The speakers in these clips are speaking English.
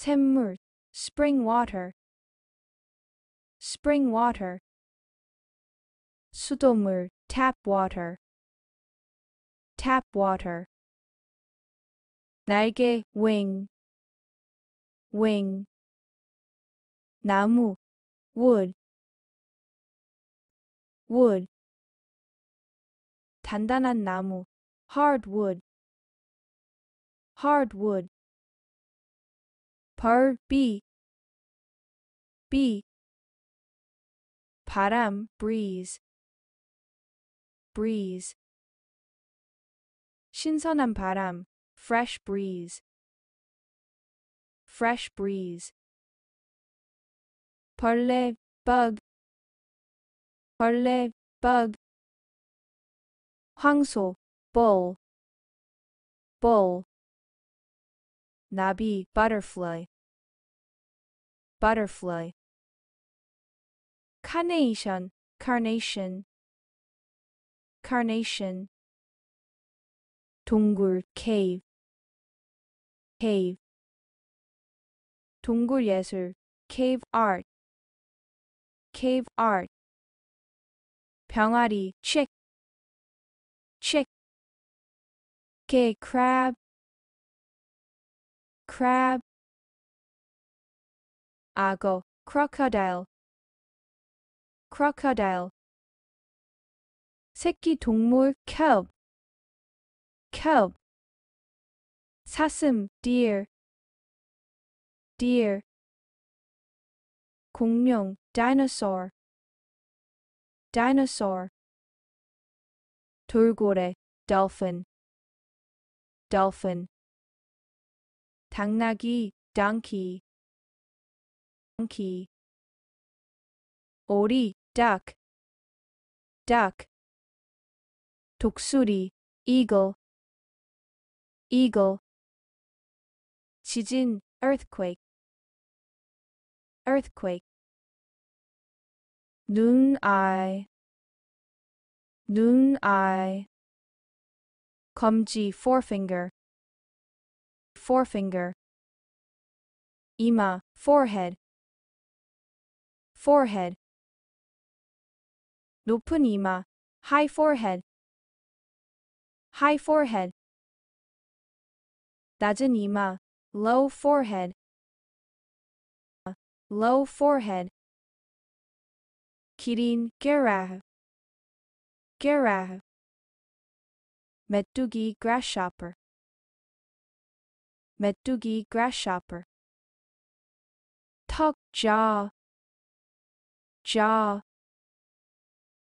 샘물 spring water spring water 수돗물 tap water tap water 날개 wing wing 나무 wood wood 단단한 나무 hardwood hardwood 벌 bee bee 바람 breeze breeze 신선한 바람 fresh breeze fresh breeze 벌레 bug 벌레 bug 황소 bull bull 나비 butterfly butterfly carnation carnation carnation 동굴 cave cave 동굴 예술 cave art cave art 병아리 chick chick 개 crab crab 악어 crocodile crocodile 새끼 동물 cub cub 사슴 deer deer 공룡 dinosaur dinosaur 돌고래 dolphin dolphin 당나귀 donkey donkey 오리 duck duck 독수리 eagle eagle 지진 earthquake earthquake 눈 eye 눈 eye 검지 forefinger forefinger 이마 forehead forehead 높은 이마 high forehead high forehead 낮은 이마 low forehead low forehead 기린 giraffe giraffe 메뚜기 grasshopper 메뚜기 grasshopper 턱 jaw jaw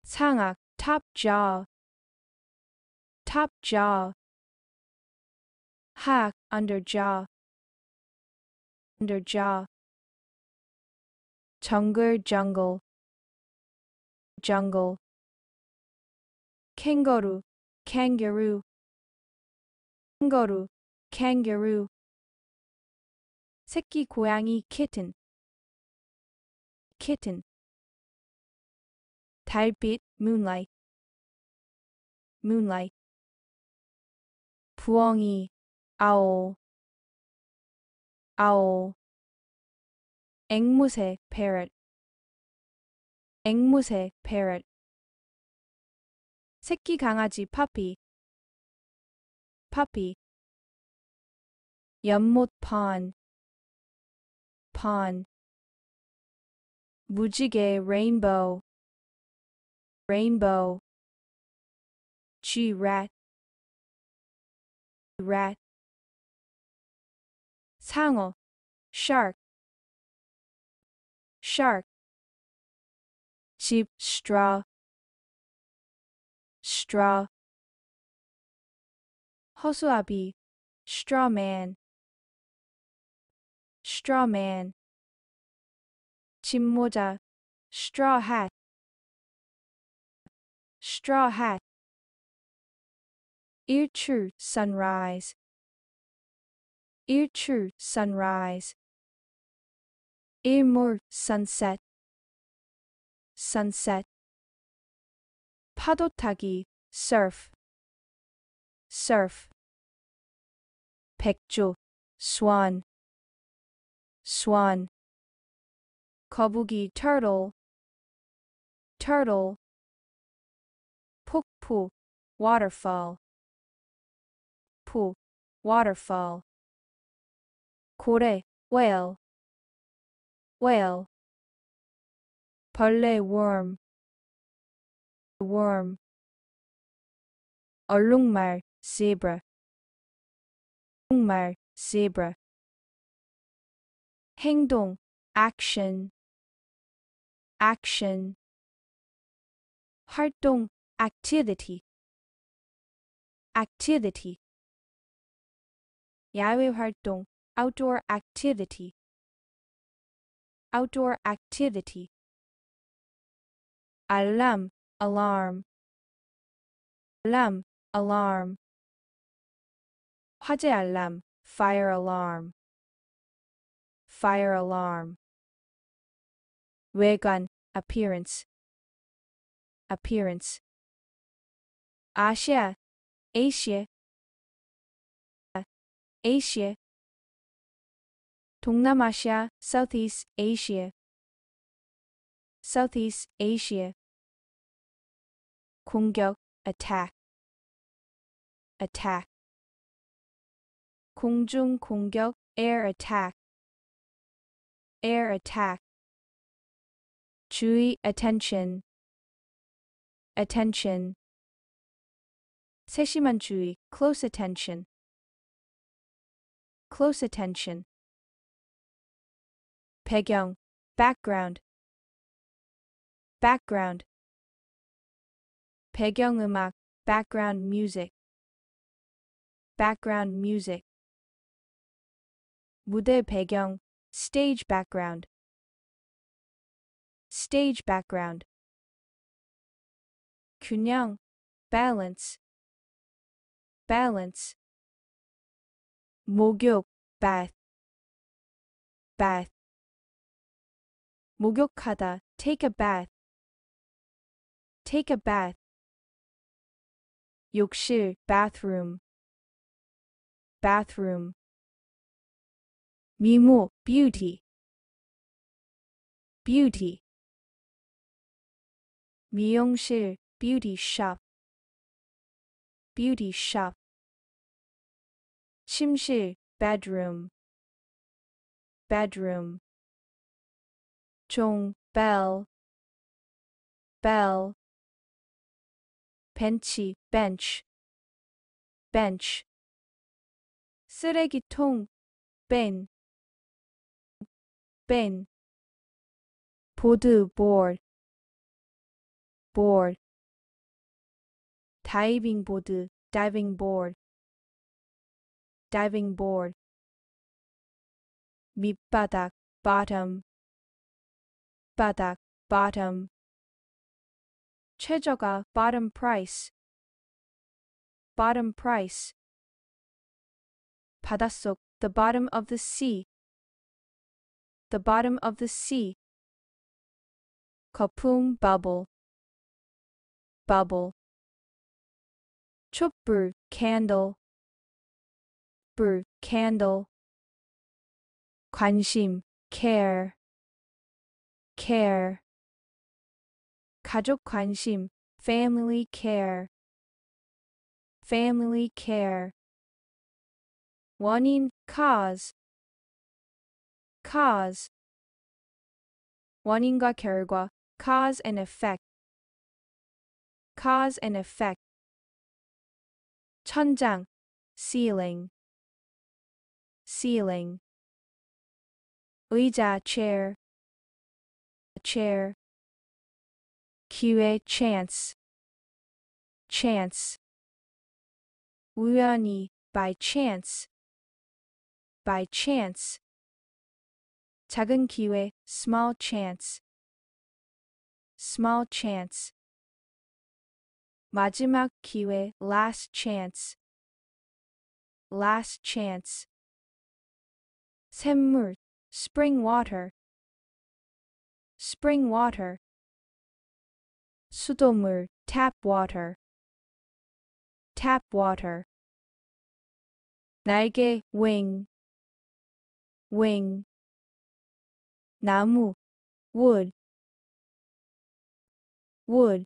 상악 top jaw top jaw hack under jaw under jaw jungle jungle jungle kangaroo kangaroo kangaroo kangaroo 새끼 고양이 kitten kitten 달빛 moonlight moonlight 부엉이 owl owl 앵무새 parrot 앵무새 parrot 새끼 강아지 puppy puppy 연못 pond pond 무지개 rainbow rainbow G rat rat 상어 shark shark 집 straw straw 허수아비 straw man straw man 집모자 straw hat straw hat 일출 sunrise 일출 sunrise 일몰 sunset sunset 파도 타기 surf surf 백조 swan swan 거북이 turtle turtle 폭포 waterfall 포 waterfall 고래 whale whale 벌레 worm worm 얼룩말 zebra 얼룩말 zebra 행동 action action 활동 activity activity 야외 활동 outdoor activity outdoor activity alarm alarm alarm alarm 화재 알람 fire alarm fire alarm 외관 appearance appearance 아시아 Asia Asia 동남아시아 Southeast Asia Southeast Asia 공격 attack attack 공중 공격 air attack air attack 주의 attention attention 세심한 주의 close attention close attention 배경 background background 배경음악 background music background music 무대 배경 stage background stage background 균형 balance balance 목욕 bath bath 목욕하다 take a bath take a bath 욕실 bathroom bathroom 미모 beauty beauty 미용실 beauty shop beauty shop 침실 bedroom bedroom 종 bell bell 벤치 bench bench 쓰레기통 bin bin 보드 board board 다이빙 보드 diving board diving board 밑바닥 bottom 바닥 bottom 최저가 bottom price bottom price 바닷속 the bottom of the sea the bottom of the sea 거품 bubble bubble 촛불 candle 불 candle 관심 care care 가족 관심 family care family care 원인 cause cause 원인과 결과 cause and effect cause and effect 천장 ceiling ceiling 의자 chair chair 기회 chance chance 우연히 by chance by chance 작은 기회 small chance small chance 마지막 기회 last chance last chance 샘물 spring water spring water 수돗물 tap water tap water 날개 wing wing 나무 wood wood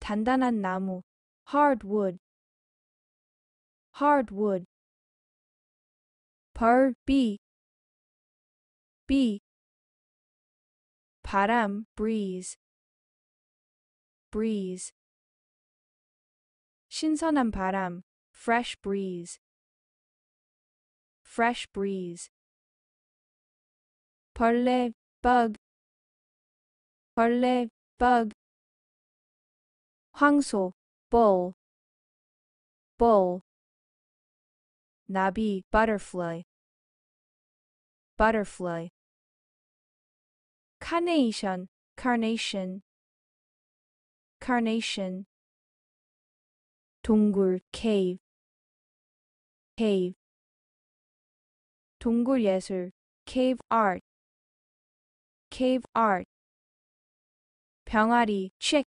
단단한 나무 hardwood hardwood 벌 B B 바람 breeze breeze 신선한 바람 fresh breeze fresh breeze 벌레 bug 벌레 bug 황소 bull bull 나비 butterfly butterfly carnation carnation carnation 동굴 cave cave 동굴 예술 cave art cave art 병아리 chick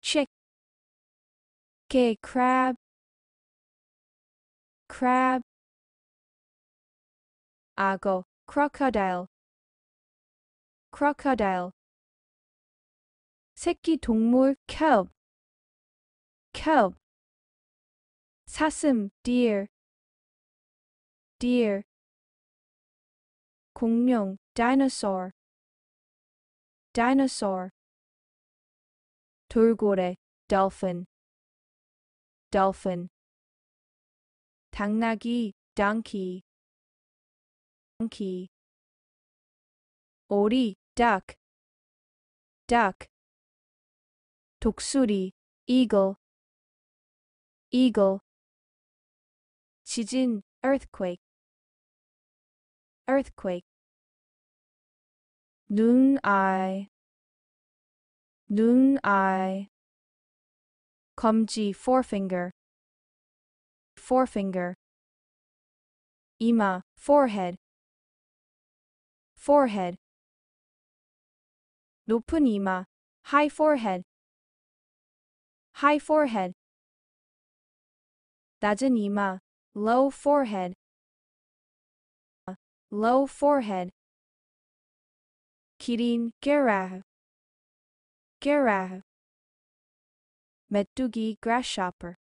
chick 게 crab crab 악어 crocodile crocodile 새끼 동물 cub cub 사슴 deer deer 공룡 dinosaur dinosaur 돌고래 dolphin dolphin 당나귀 donkey donkey 오리 duck duck 독수리 eagle eagle 지진 earthquake earthquake 눈 eye 눈 eye 검지 forefinger forefinger 이마 forehead forehead 높은 이마 high forehead high forehead 낮은 이마 low forehead low forehead 기린 giraffe giraffe 메뚜기 grasshopper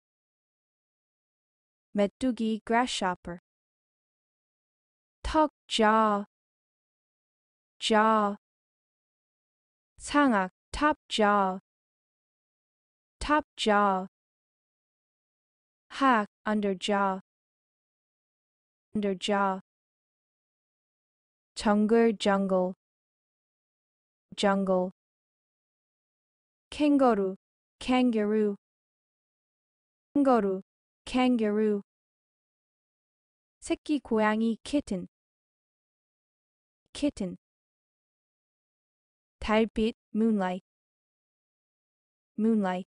메뚜기 grasshopper 턱 jaw jaw 상악 top jaw top jaw hack under jaw under jaw jungle jungle jungle kangaroo kangaroo kangaroo kangaroo 새끼 고양이 kitten kitten 달빛 moonlight moonlight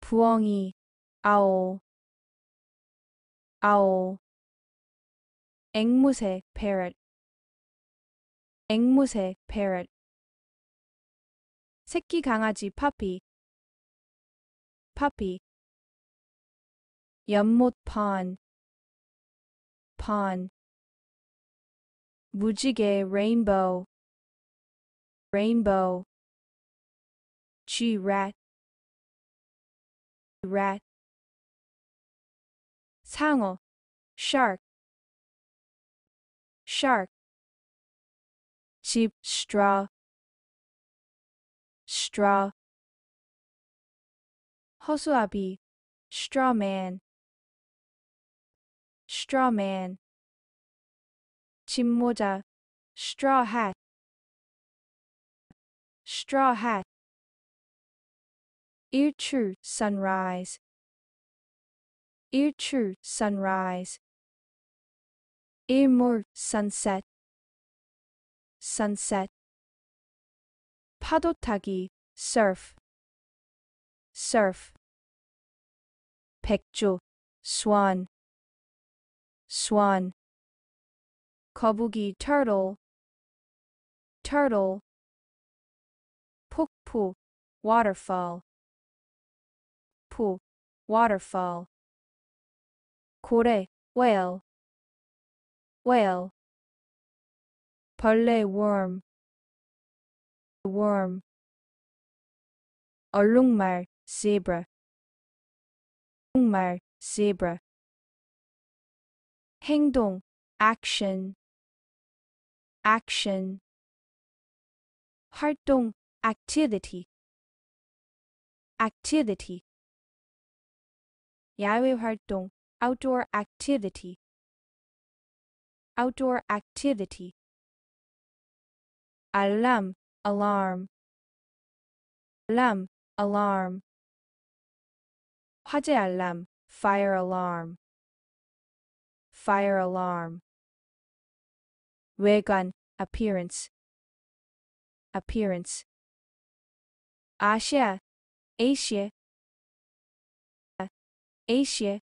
부엉이 owl owl 앵무새 parrot 앵무새 parrot 새끼 강아지 puppy puppy 연못 pond pond 무지개 rainbow rainbow G rat rat 상어 shark shark 집 straw straw 허수아비 straw man straw man 집모자 straw hat straw hat 일출 sunrise 일출 sunrise 일몰 sunset sunset 파도 타기 surf surf 백조 swan swan 거북이 turtle turtle 폭포 waterfall 포 waterfall 고래 whale whale 벌레 worm worm 얼룩말 zebra 얼룩말 zebra 행동 action action 활동 activity activity 야외 활동 outdoor activity outdoor activity alarm alarm alarm alarm 화재 알람 fire alarm fire alarm 외관 appearance appearance 아시아 Asia Asia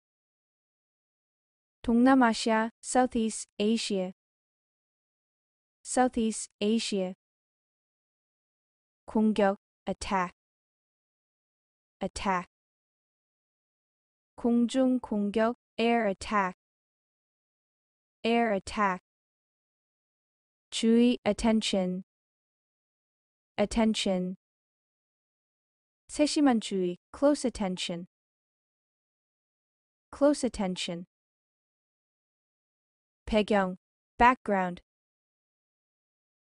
동남아시아 Southeast Asia Southeast Asia 공격 attack attack 공중 공격 air attack air attack 주의 attention attention 세심한 주의 close attention close attention 배경 background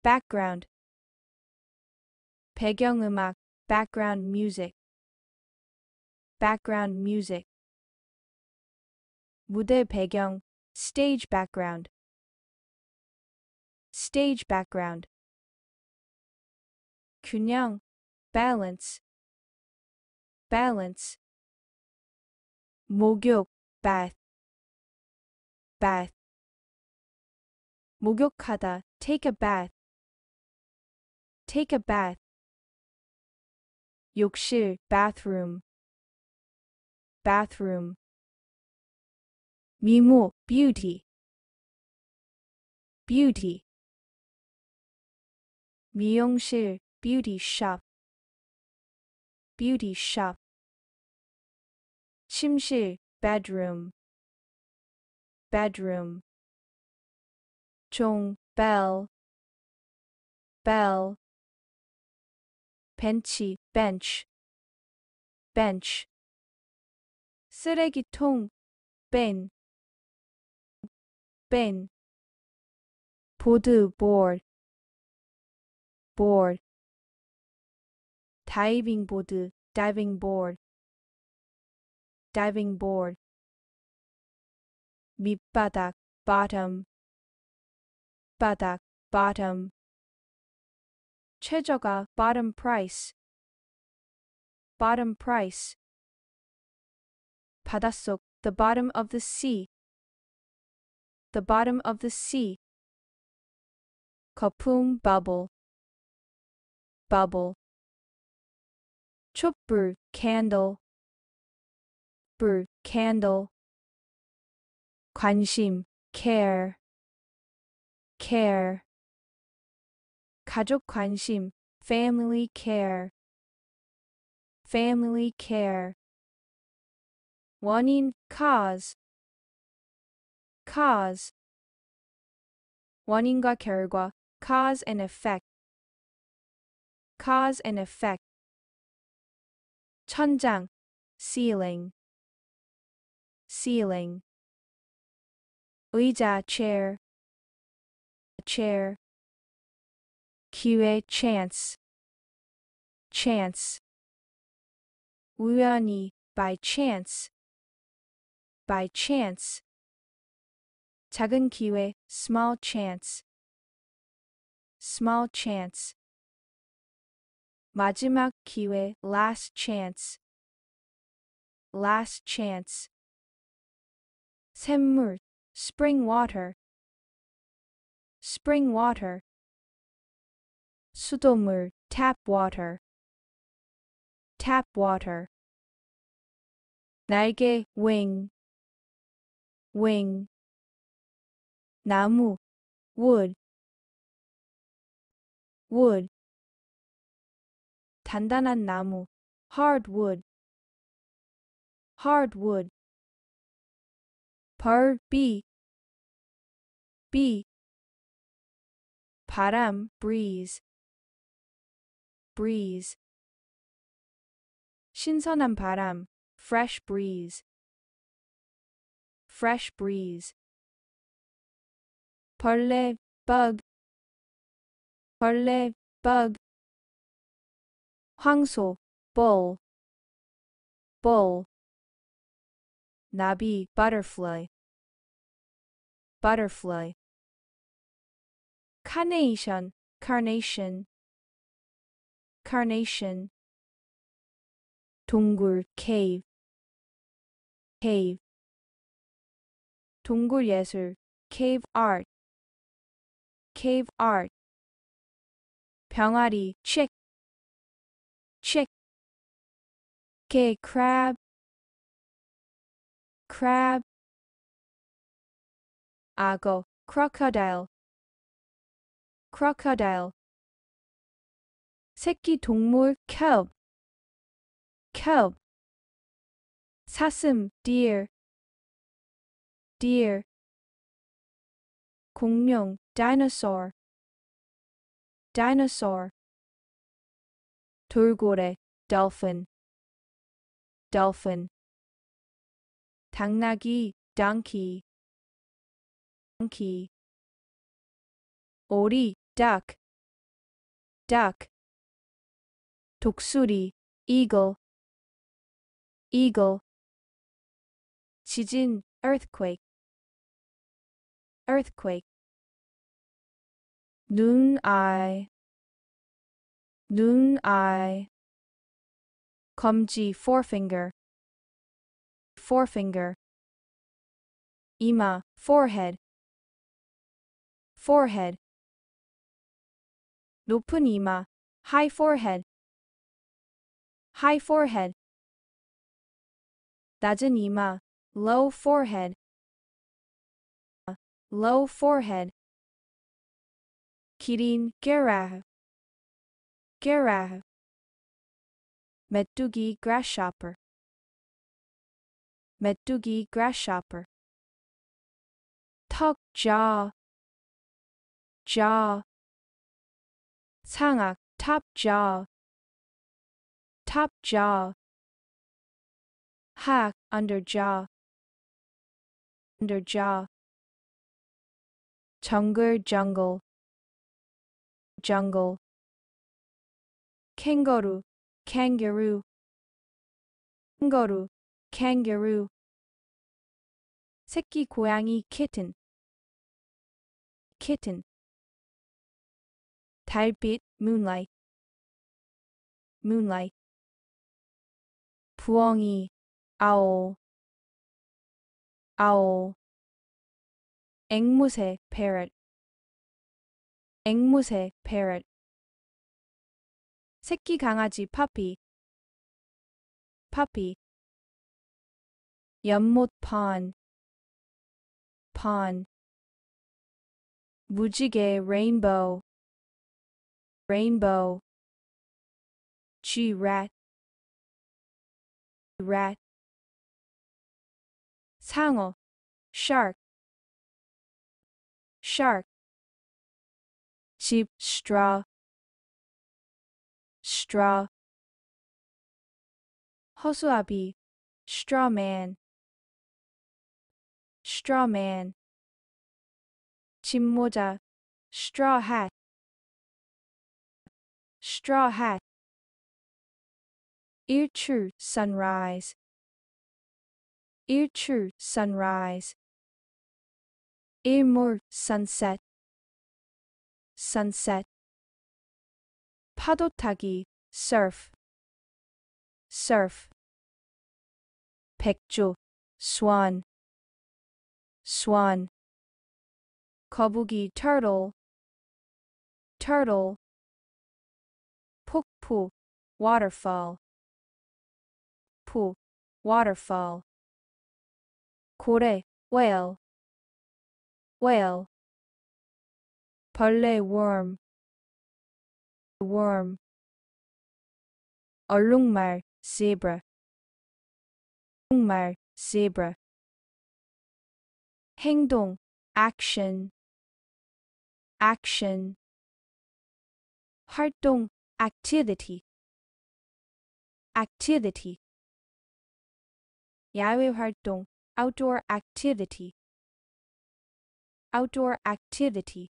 background 배경음악 background music background music 무대 배경 stage background stage background 균형 balance balance 목욕 bath bath 목욕하다 take a bath take a bath 욕실 bathroom bathroom 미모 beauty beauty 미용실 beauty shop beauty shop 침실 bedroom bedroom 종 bell bell 벤치 bench bench 쓰레기통 bin bin 보드 board board 다이빙 보드 diving board diving board 밑바닥 bottom 바닥 bottom 최저가 bottom price bottom price 바닷속 the bottom of the sea the bottom of the sea 거품 bubble bubble 촛불 candle 불 candle 관심 care care 가족 관심 family care family care 원인 cause cause 원인과 결과 cause and effect cause and effect 천장 ceiling ceiling 의자 chair chair 기회 chance chance 우연히 by chance by chance 작은 기회 small chance small chance 마지막 기회 last chance last chance 샘물 spring water spring water 수돗물 tap water tap water 날개 wing wing 나무 wood wood 단단한 나무 hardwood hardwood 벌 B B 바람 breeze breeze 신선한 바람 fresh breeze fresh breeze 벌레 bug 벌레 bug 황소 bull bull 나비 butterfly butterfly carnation carnation carnation 동굴 cave cave 동굴 예술 cave art cave art 병아리 chick chick 개 crab Crab 악어 crocodile crocodile 새끼 동물 cub cub 사슴 deer deer 공룡 dinosaur dinosaur 돌고래 dolphin dolphin 당나귀 donkey donkey 오리 duck duck 독수리 eagle eagle 지진 earthquake earthquake 눈 eye 눈 eye 검지 forefinger forefinger 이마 forehead forehead 높은 이마 high forehead high forehead 낮은 이마 low forehead low forehead 기린 giraffe giraffe 메뚜기 grasshopper Medugi grasshopper. Tok jaw, jaw. Sangak top jaw, top jaw. Hak under jaw, under jaw. Jungle jungle, jungle. Kangaroo, kangaroo. Kangaroo. Kangaroo 새끼 고양이 kitten kitten 달빛 moonlight moonlight 부엉이 owl owl 앵무새 parrot 앵무새 parrot 새끼 강아지 puppy puppy 연못 pawn pawn 무지개 rainbow rainbow G rat rat 상어 shark shark 집 straw straw 허수아비 straw man straw man 집모자 straw hat straw hat 일출 sunrise 일출 sunrise 일몰 sunset sunset 파도 타기 surf surf 백조 swan swan 거북이 turtle turtle 폭포 waterfall 포 waterfall 고래 whale whale 벌레 worm worm 얼룩말 zebra 얼룩말 zebra 행동 action action 활동 activity activity 야외 활동 outdoor activity outdoor activity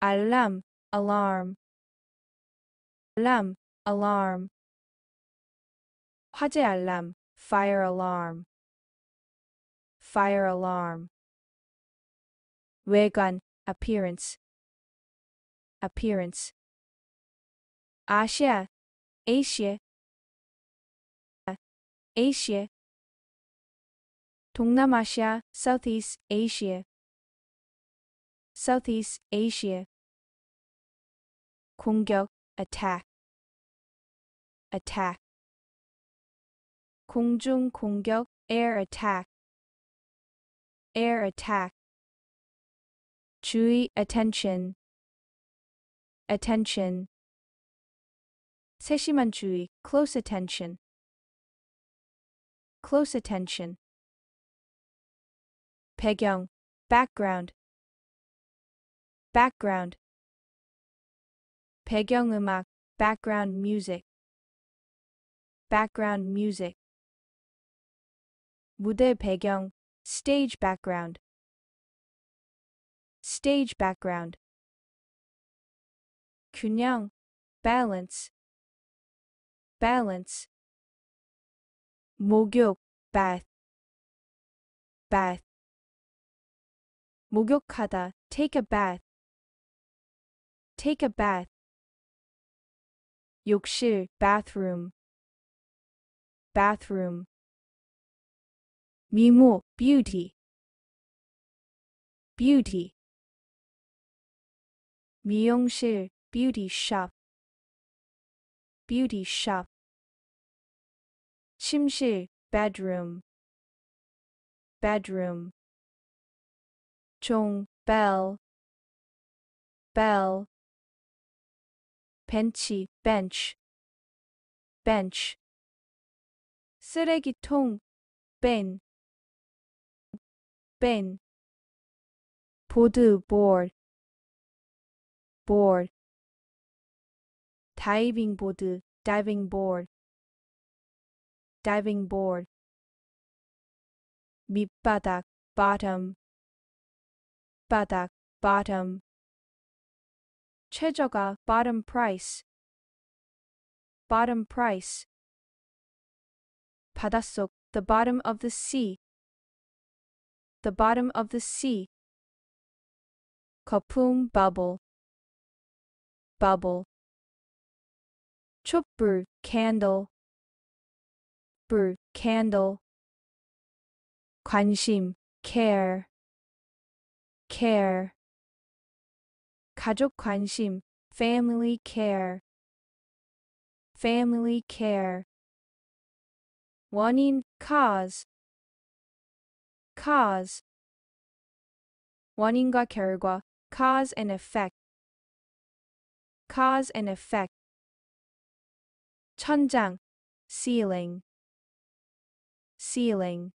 alarm alarm alarm alarm 화재 알람 fire alarm fire alarm 외관 appearance appearance 아시아 Asia Asia 동남아시아 Southeast Asia Southeast Asia 공격 attack attack 공중 공격 air attack air attack 주의 attention attention 세심한 주의 close attention close attention 배경 background background 배경음악 background music background music 무대 배경 stage background stage background 균형 balance balance 목욕 bath bath 목욕하다 take a bath take a bath 욕실 bathroom bathroom 미모 beauty beauty 미용실 beauty shop beauty shop 침실 bedroom bedroom 종 bell bell 벤치 bench bench 쓰레기통 bin bin 보드 board board 다이빙 보드 diving board diving board 밑바닥 bottom 바닥 bottom 최저가 bottom price bottom price 바닷속 the bottom of the sea the bottom of the sea 거품 bubble bubble 촛불 candle 불 candle 관심 care care 가족 관심 family care family care 원인 cause cause 원인과 결과 cause and effect cause and effect 천장 ceiling ceiling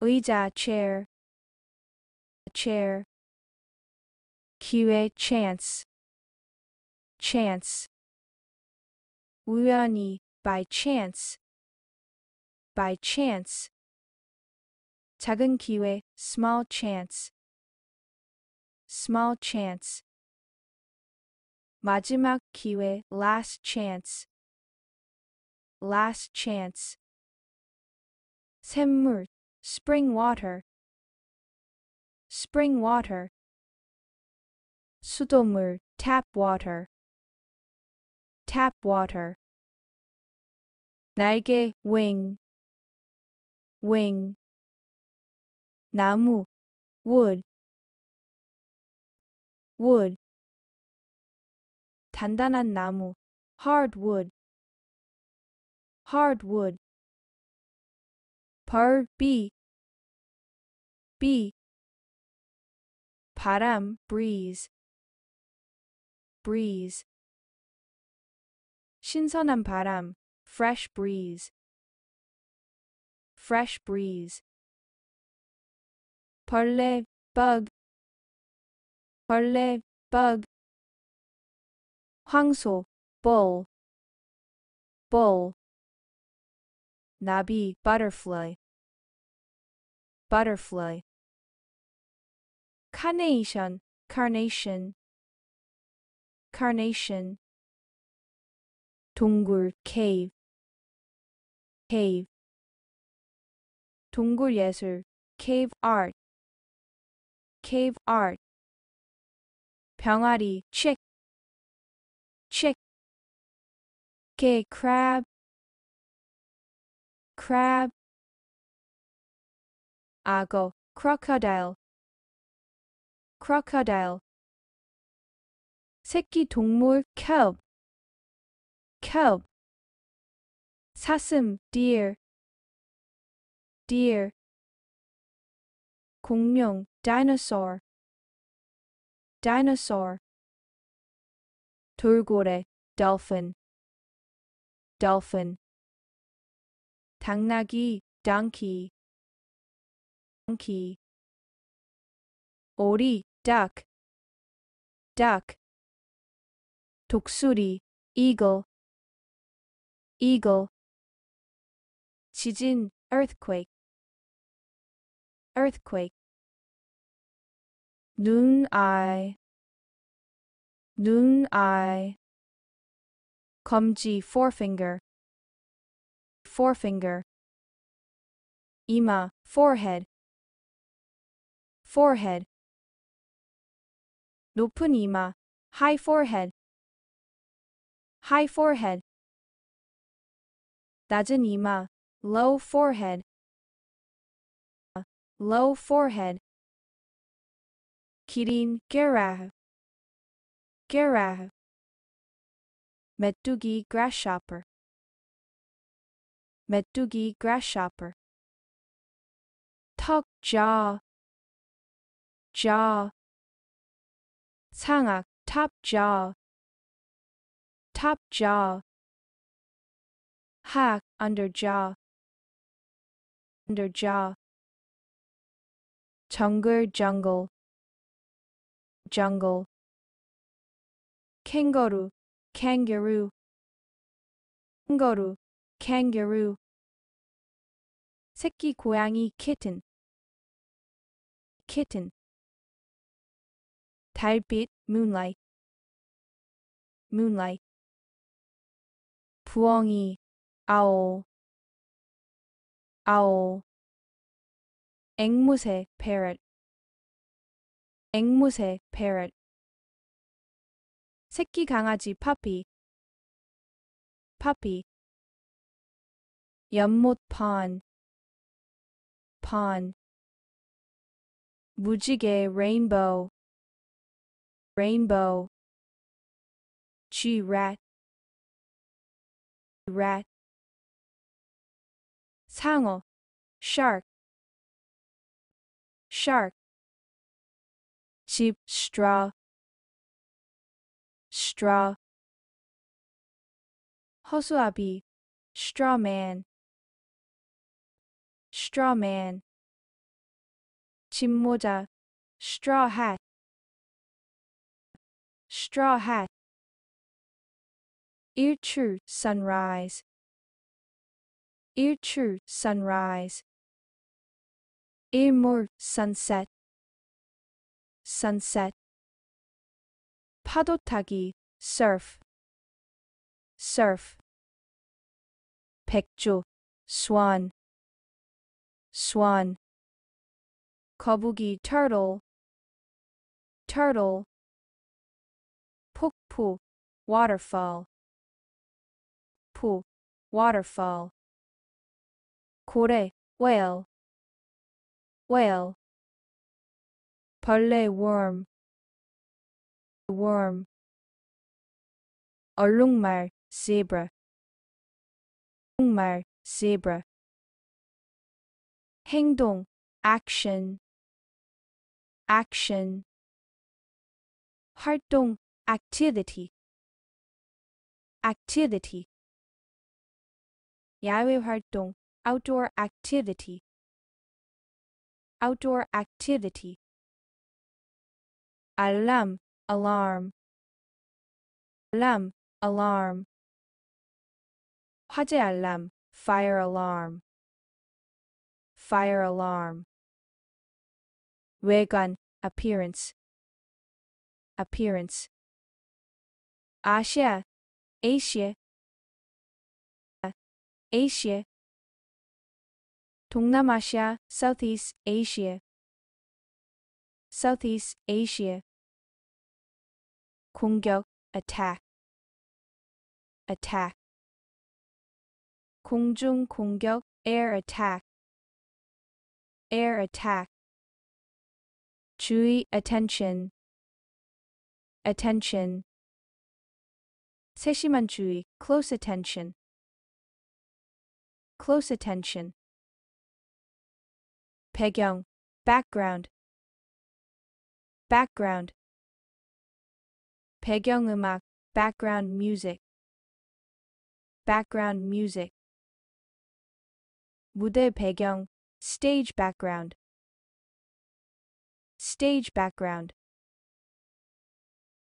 의자 chair chair 기회 chance chance 우연히 by chance by chance 작은 기회 small chance small chance 마지막 기회 last chance last chance 샘물 spring water spring water 수돗물 tap water tap water 날개 wing wing 나무 wood wood 단단한 나무 hardwood hardwood 벌 B B 바람 breeze breeze 신선한 바람 fresh breeze fresh breeze 벌레 bug 벌레 bug 황소, bull, bull. 나비, butterfly, butterfly. carnation, carnation, carnation. 동굴, cave, cave. 동굴 예술, cave art, Cave art. 병아리, chick, chick. 개, crab, crab. 악어, crocodile, crocodile. 새끼 동물, cub, cub. 사슴, deer, deer. 공룡, dinosaur, dinosaur. 돌고래, dolphin, dolphin. 당나귀, donkey, donkey. 오리, duck, duck. 독수리, eagle, eagle. 지진, earthquake, earthquake. 눈, eye, 눈, eye. 검지, forefinger, forefinger. 이마, forehead, forehead. 높은 이마, high forehead, high forehead. 낮은 이마, low forehead, low forehead. Kirin Giraffe Giraffe Metugi Grasshopper. Metugi Grasshopper. Tok Jaw. Jaw. Sangak Top Jaw. Top Jaw. Hack Under Jaw. Under Jaw. Chunger Jungle. Jungle. kangaroo, kangaroo, kangaroo, kangaroo. 새끼 고양이, kitten, kitten. 달빛, moonlight, moonlight. 부엉이, owl, owl. 앵무새, parrot, 앵무새, parrot. 새끼 강아지, puppy, puppy. 연못, pawn, pawn. 무지개, rainbow, rainbow. G rat, rat. 상어, shark, shark. sheep straw. Straw. Hosuabi straw man. Straw man. Chimoda straw hat. Straw hat. Ear sunrise. Ear sunrise. Ear sunset sunset. 파도 타기, surf, surf. 백조, swan, swan. 거북이, turtle, turtle. 폭포, waterfall, 포, waterfall. 고래, whale, whale. 벌레, worm, worm. 얼룩말, zebra, 얼룩말, zebra. 행동, action, action. 활동, activity, activity. 야외 활동, outdoor activity, outdoor activity. 알람, alarm, 알람, alarm. 화재 알람, fire alarm. fire alarm. 외관, appearance. appearance. 아시아, Asia. Asia. 동남아시아, Southeast Asia. Southeast Asia. 공격, attack. attack. 공중 공격, air attack. air attack. 주의, attention. attention. 세심한 주의, close attention. close attention. 배경, background. background. 배경음악, background music. background music. 무대 배경, stage background. stage background.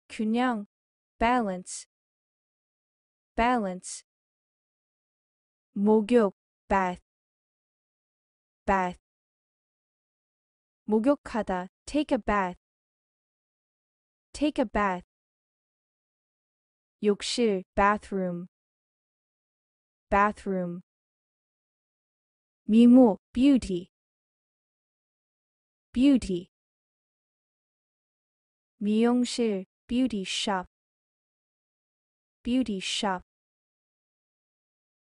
균형, balance. balance. 목욕, bath. bath. 목욕하다, take a bath. take a bath. 욕실, bathroom. bathroom. 미모, beauty. beauty. 미용실, beauty shop. beauty shop.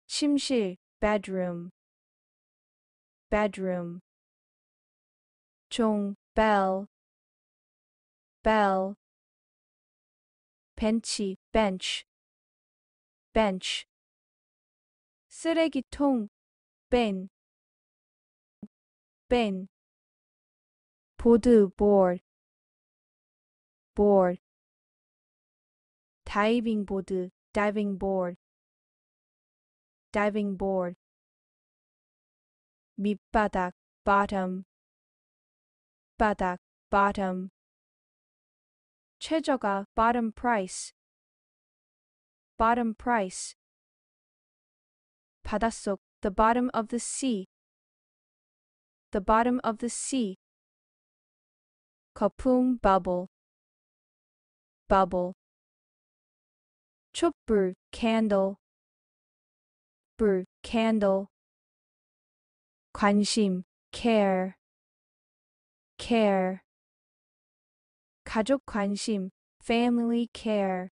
침실, bedroom. bedroom. 종, bell. bell. 벤치, bench. bench. 쓰레기통, bin. bin. 보드, board. board. 다이빙 보드, diving board. diving board. 밑바닥, bottom. 바닥, bottom. 최저가, bottom price. bottom price. 바닷속, the bottom of the sea. the bottom of the sea. 거품, bubble. bubble. 촛불, candle. 불, candle. 관심, care. care. 가족 관심, family care.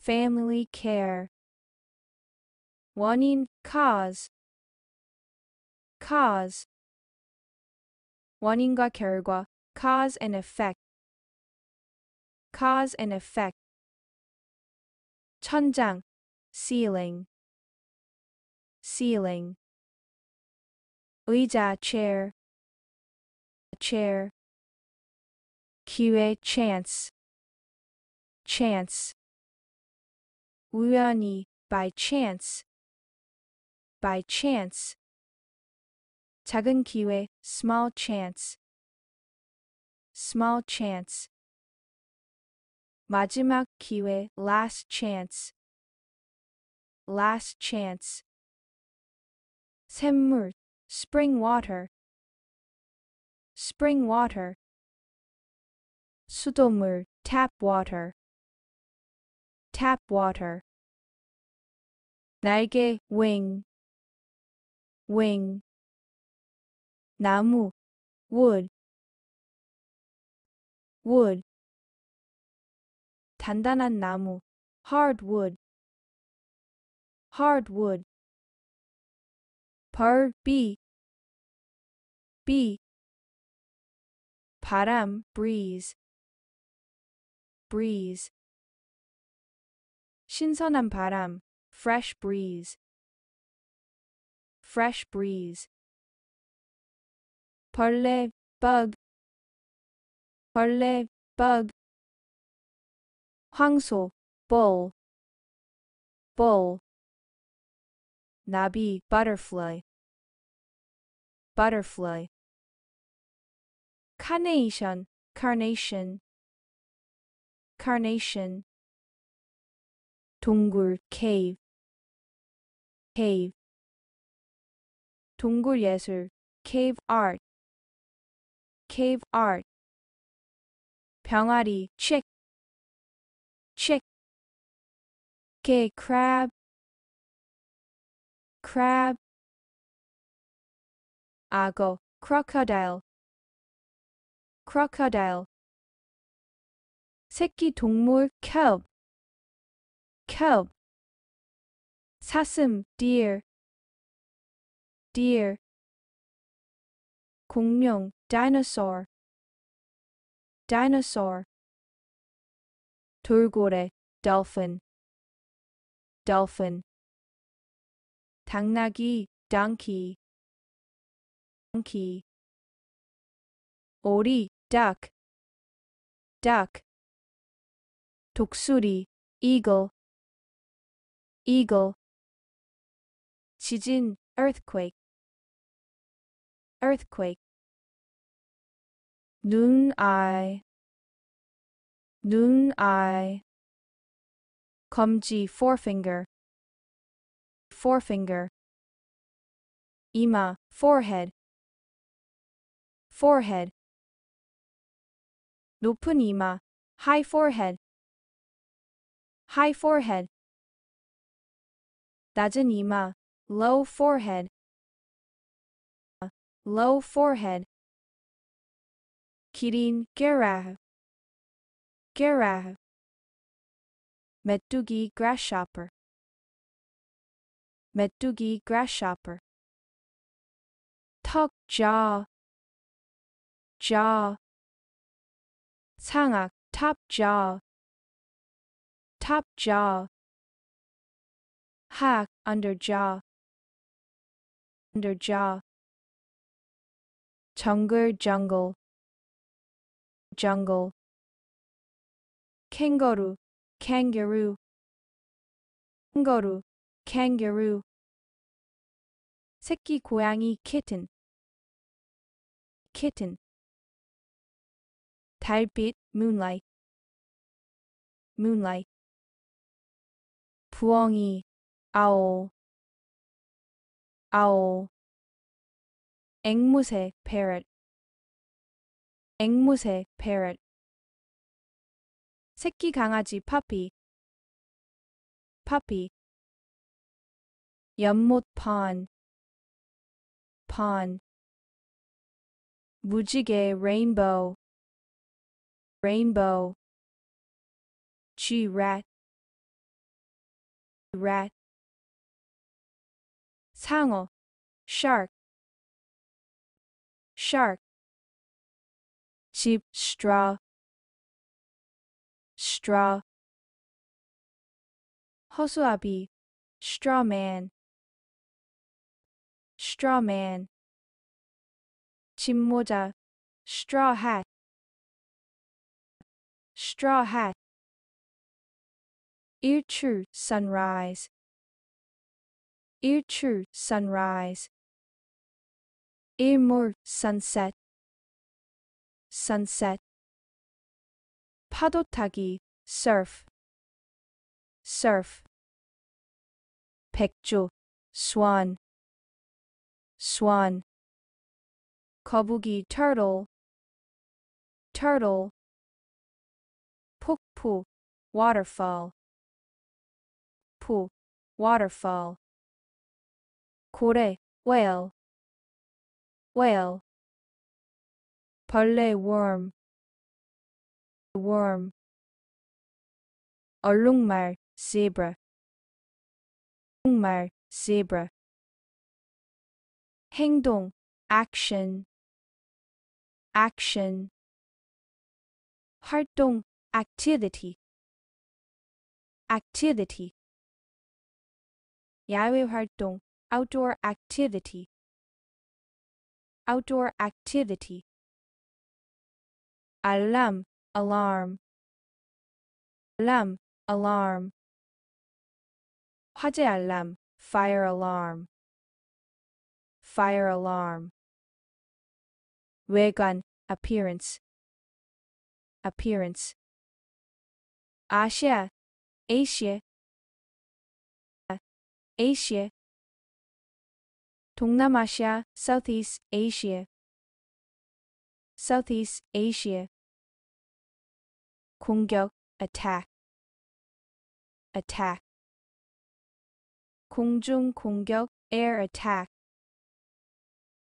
family care. 원인, cause. cause. 원인과 결과, cause and effect. cause and effect. 천장, ceiling. ceiling. 의자, chair. chair. 기회, chance. chance. 우연히, by chance. by chance. 작은 기회, small chance. small chance. 마지막 기회, last chance. last chance. 샘물, spring water. spring water. 수돗물, tap water. tap water. 날개, wing. wing. 나무, wood. wood. 단단한 나무, hardwood. hardwood. 벌, bee. bee. 바람, breeze. breeze. 신선한 바람, fresh breeze. fresh breeze. 벌레, bug. 벌레, bug. 황소, bull. bull. 나비, butterfly. butterfly. carnation, carnation. Carnation. 동굴 cave cave 동굴 예술 cave art cave art 병아리 chick chick 게 crab crab 악어 crocodile crocodile 새끼 동물 cub cub 사슴 deer deer 공룡 dinosaur dinosaur 돌고래 dolphin dolphin 당나귀 donkey donkey 오리 duck duck 독수리 eagle eagle 지진 earthquake earthquake 눈 eye 눈 eye 검지 forefinger forefinger 이마 forehead forehead 높은 이마 high forehead high forehead 낮은 이마 low forehead low forehead 기린 giraffe giraffe 메뚜기 grasshopper 메뚜기 grasshopper 턱 jaw jaw 상악 top jaw top jaw hack under jaw under jaw jungle jungle jungle kangaroo kangaroo kangaroo kangaroo 새끼 고양이 kitten kitten 달빛 moonlight moonlight 부엉이 owl owl 앵무새 parrot 앵무새 parrot 새끼 강아지 puppy puppy 연못 pond pond 무지개 rainbow rainbow G rat rat 상어 shark shark 집 straw straw 허수아비 straw man straw man 집모자 straw hat straw hat 일출 sunrise 일출 sunrise 일몰 sunset sunset 파도 타기 surf surf 백조 swan swan 거북이 turtle turtle 폭포 waterfall 포 waterfall 고래 whale whale 벌레 worm worm 얼룩말 zebra 얼룩말 zebra 행동 action action 활동 activity activity 야외 활동 outdoor activity outdoor activity alarm alarm alarm alarm 화재 알람 fire alarm fire alarm 외관 appearance appearance 아시아 Asia Asia 동남아시아 Southeast Asia Southeast Asia 공격 attack attack 공중 공격 air attack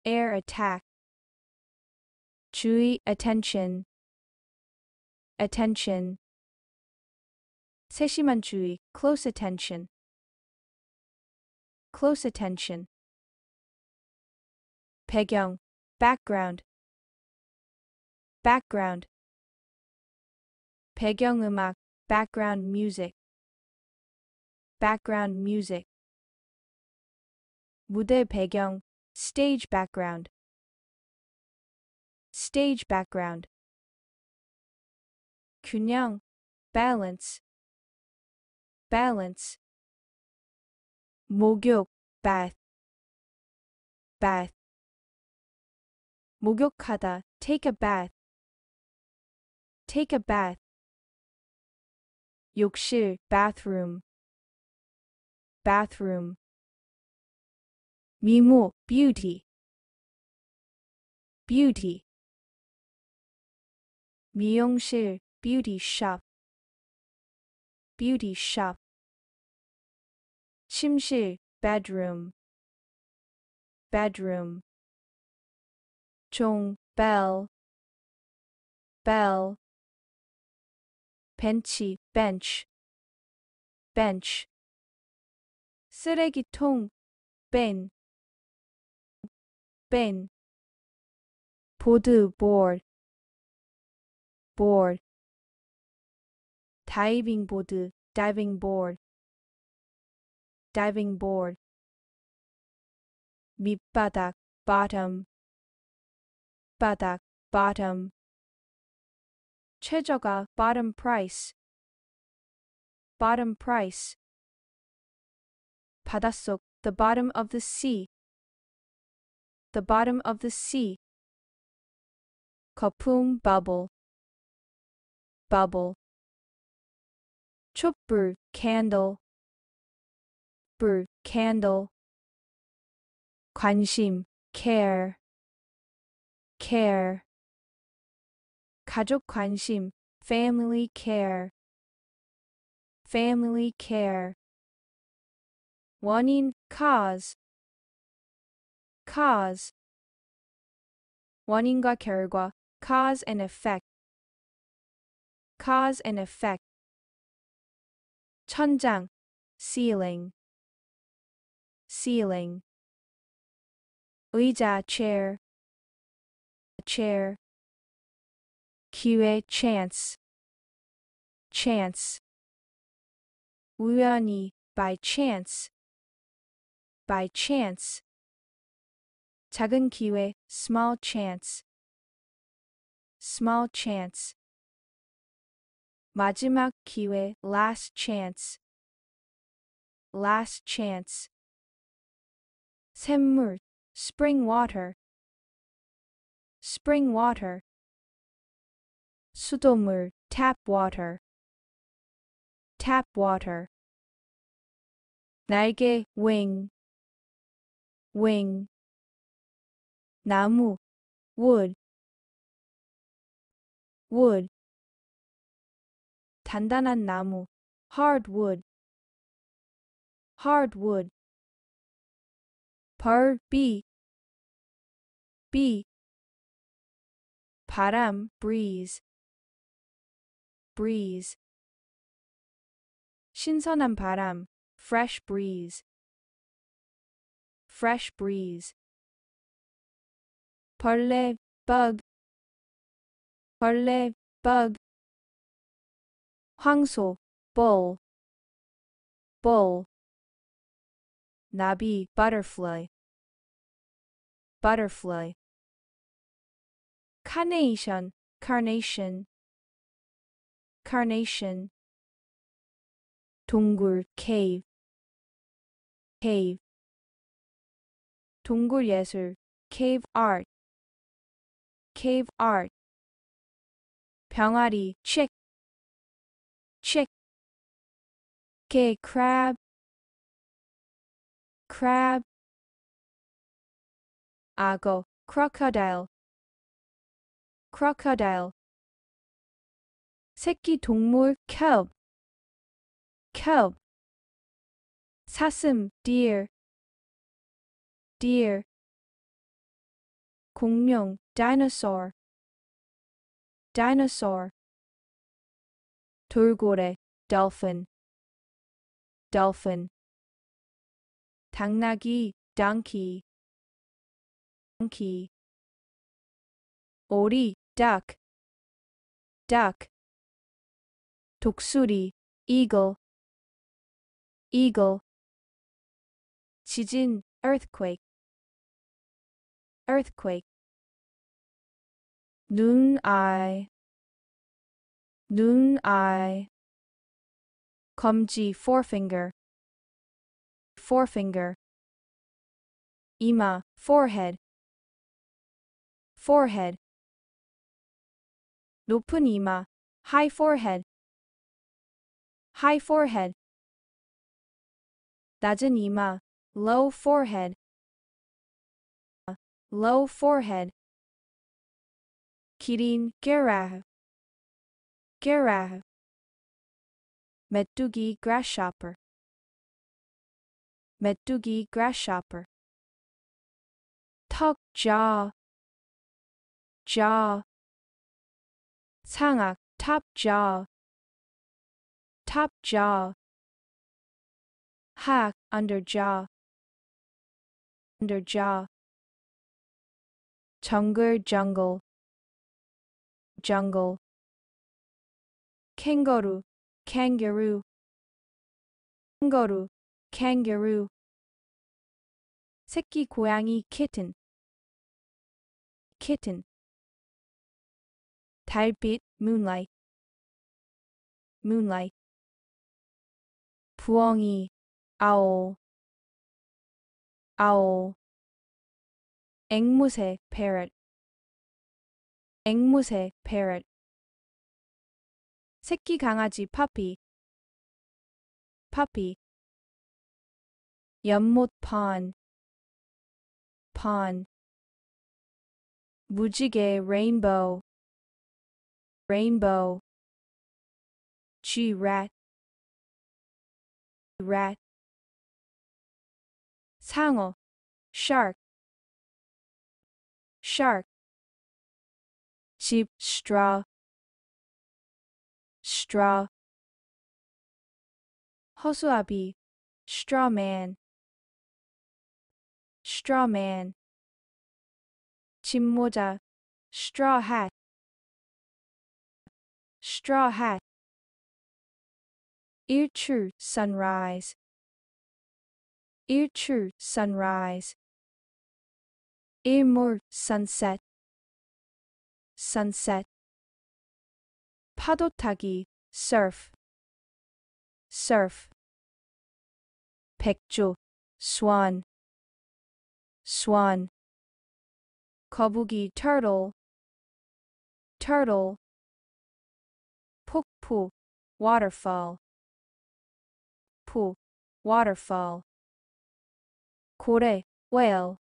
air attack 주의 attention attention 세심한 주의 close attention close attention 배경 background background 배경음악 background music background music 무대 배경 stage background stage background 균형 balance balance 목욕 bath bath 목욕하다 take a bath take a bath 욕실 bathroom bathroom 미모 beauty beauty 미용실 beauty shop beauty shop 침실 bedroom bedroom 종 bell bell 벤치 bench bench 쓰레기통 bin bin 보드 board board 다이빙 보드 diving board diving board 밑바닥 bottom 바닥 bottom 최저가 bottom price bottom price 바닷속 the bottom of the sea the bottom of the sea 거품 bubble bubble 촛불 candle 불 candle 관심 care care 가족 관심 family care family care 원인 cause cause 원인과 결과 cause and effect cause and effect 천장 ceiling ceiling 의자 chair chair 기회 chance chance 우연히 by chance by chance 작은 기회 small chance small chance 마지막 기회 last chance last chance 샘물 spring water spring water 수돗물 tap water tap water 날개 wing wing 나무 wood wood 단단한 나무 hardwood hardwood 벌 bee bee 바람 breeze breeze 신선한 바람 fresh breeze fresh breeze 벌레 bug 벌레 bug 황소 bull bull 나비 butterfly butterfly carnation carnation carnation 동굴 cave cave 동굴 예술 cave art cave art 병아리 chick chick 개 crab crab 악어 crocodile crocodile 새끼 동물 cub cub 사슴 deer deer 공룡 dinosaur dinosaur 돌고래 dolphin dolphin 당나귀 donkey donkey 오리 duck duck 독수리 eagle eagle 지진 earthquake earthquake 눈 eye 눈 eye 검지 forefinger forefinger 이마 forehead forehead 높은 이마 high forehead high forehead 낮은 이마 low forehead low forehead 기린 giraffe giraffe 메뚜기 grasshopper 메뚜기 grasshopper 턱 jaw jaw 상악 top jaw top jaw hack under jaw under jaw jungle jungle jungle kangaroo kangaroo kangaroo kangaroo 새끼 고양이 kitten kitten 달빛 moonlight moonlight 부엉이 owl owl 앵무새 parrot 앵무새 parrot 새끼 강아지 puppy puppy 연못 pond pond 무지개 rainbow rainbow G rat rat 상어 shark shark 집 straw straw 허수아비 straw man straw man 집모자 straw hat straw hat 일출 sunrise 일출 sunrise 일몰 sunset sunset 파도 타기 surf surf 백조 swan swan 거북이 turtle turtle 폭포 waterfall 포 waterfall 고래 whale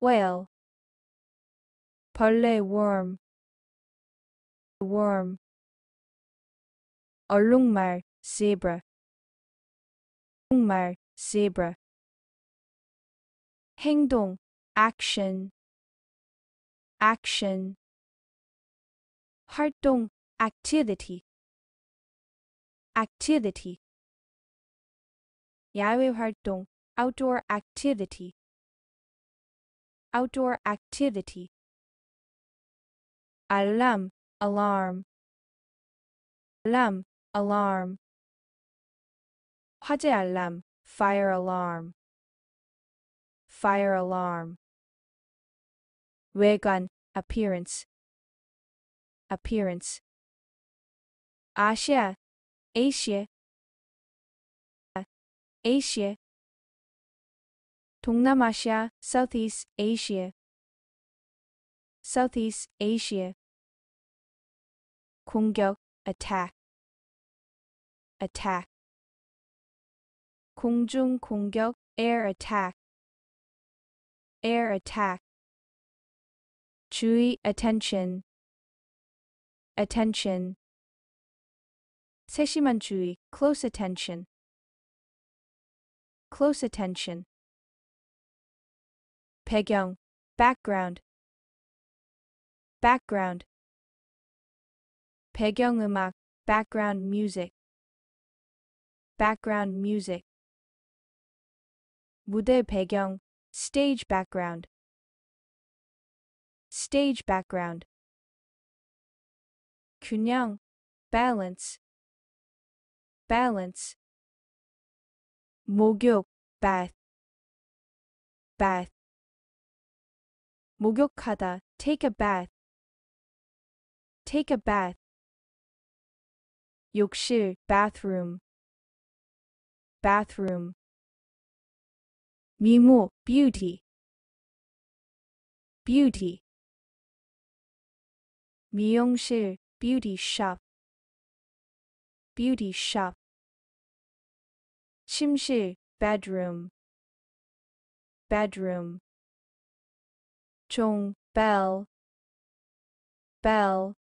whale 벌레 worm worm 얼룩말 zebra 얼룩말 zebra 행동 action action 활동 activity activity 야외 활동 outdoor activity outdoor activity alarm alarm alarm alarm 화재 알람 fire alarm fire alarm 외관 appearance appearance 아시아 Asia Asia 동남아시아 Southeast Asia Southeast Asia 공격 attack attack 공중 공격 air attack, air attack. 주의, attention, attention. 세심한 주의, close attention, close attention. 배경, background, background. 배경음악, background music, background music. 무대 배경, stage background, stage background. 균형, balance, balance. 목욕, bath, bath. 목욕하다, take a bath, take a bath. 욕실, bathroom, bathroom. 미모, beauty, beauty. 미용실, beauty shop, beauty shop. 침실, bedroom, bedroom. 종, bell, bell.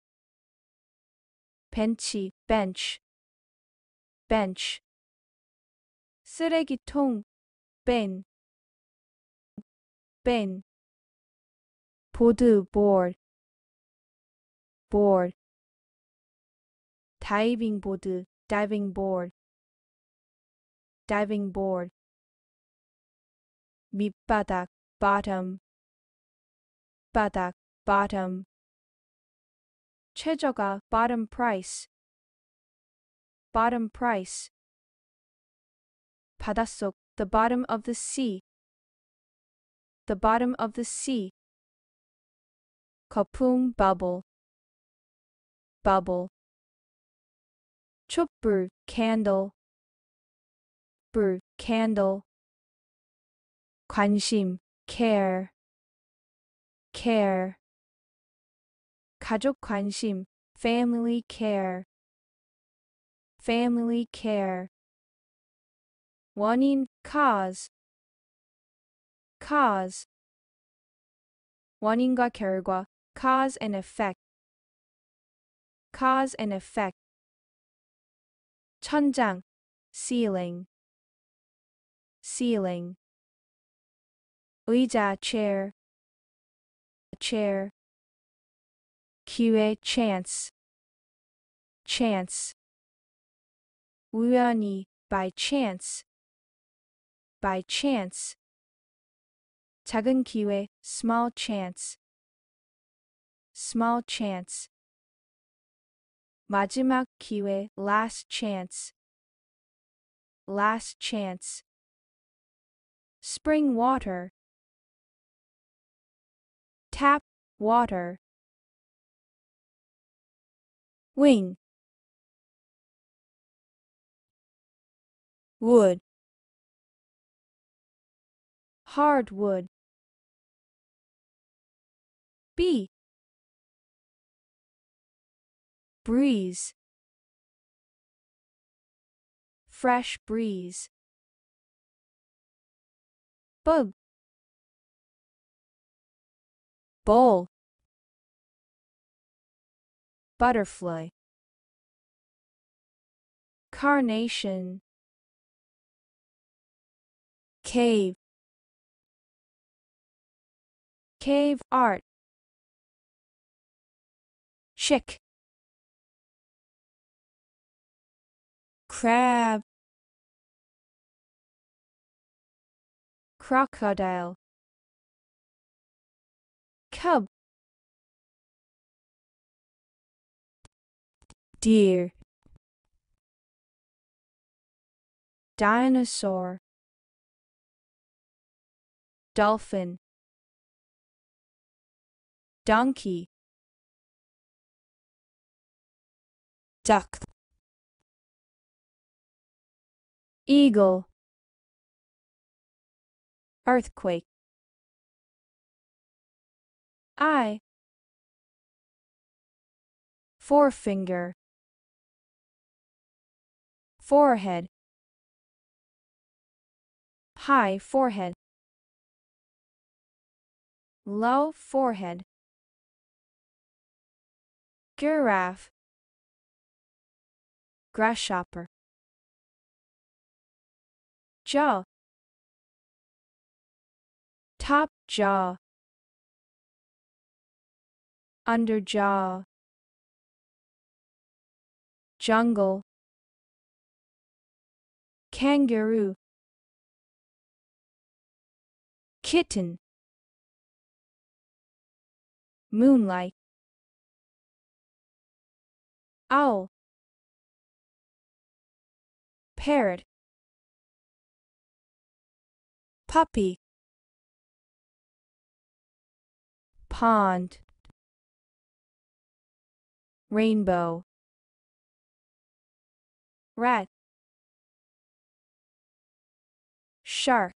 벤치, bench, bench. 쓰레기통, bin, bin. 보드, board, board. 다이빙 보드, diving board, diving board. 밑바닥, bottom, 바닥, bottom. 최저가, bottom price, bottom price. 바닷속, the bottom of the sea, the bottom of the sea. 거품, bubble, bubble. 촛불, candle, 불, candle. 관심, care, care. 가족 관심, family care, family care. 원인, cause, cause. 원인과 결과, cause and effect, cause and effect. 천장, ceiling, ceiling. 의자, chair, chair. 기회, chance, chance. 우연히, by chance, by chance. 작은 기회, small chance, small chance. 마지막 기회, last chance, last chance. Spring water, tap water. Wing, wood, hardwood. B, breeze, fresh breeze. Bug, bowl, butterfly, carnation, cave, cave art, chick, crab, crocodile, cub, deer, dinosaur, dolphin, donkey, duck, eagle, earthquake, eye, forefinger, forehead, high forehead, low forehead, giraffe, grasshopper, jaw, top jaw, under jaw, jungle, kangaroo, kitten, moonlight, owl, parrot, puppy, pond, rainbow, rat, shark,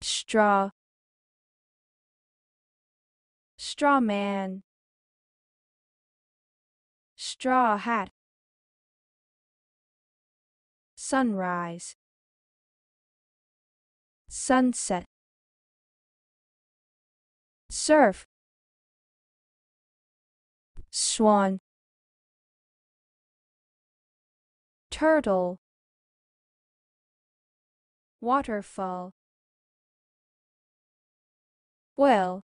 straw, straw man, straw hat, sunrise, sunset, surf, swan, turtle, waterfall, well,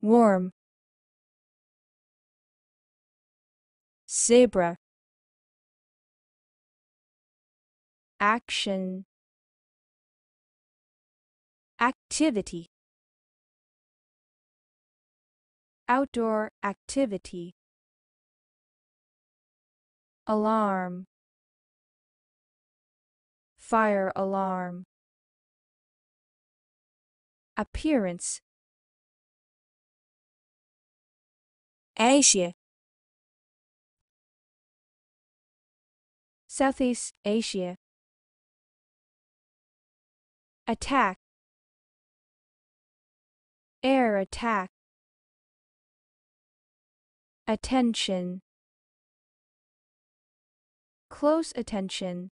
warm, zebra, action, activity, outdoor activity, alarm, fire alarm, appearance, Asia, Southeast Asia, attack, air attack, attention, close attention,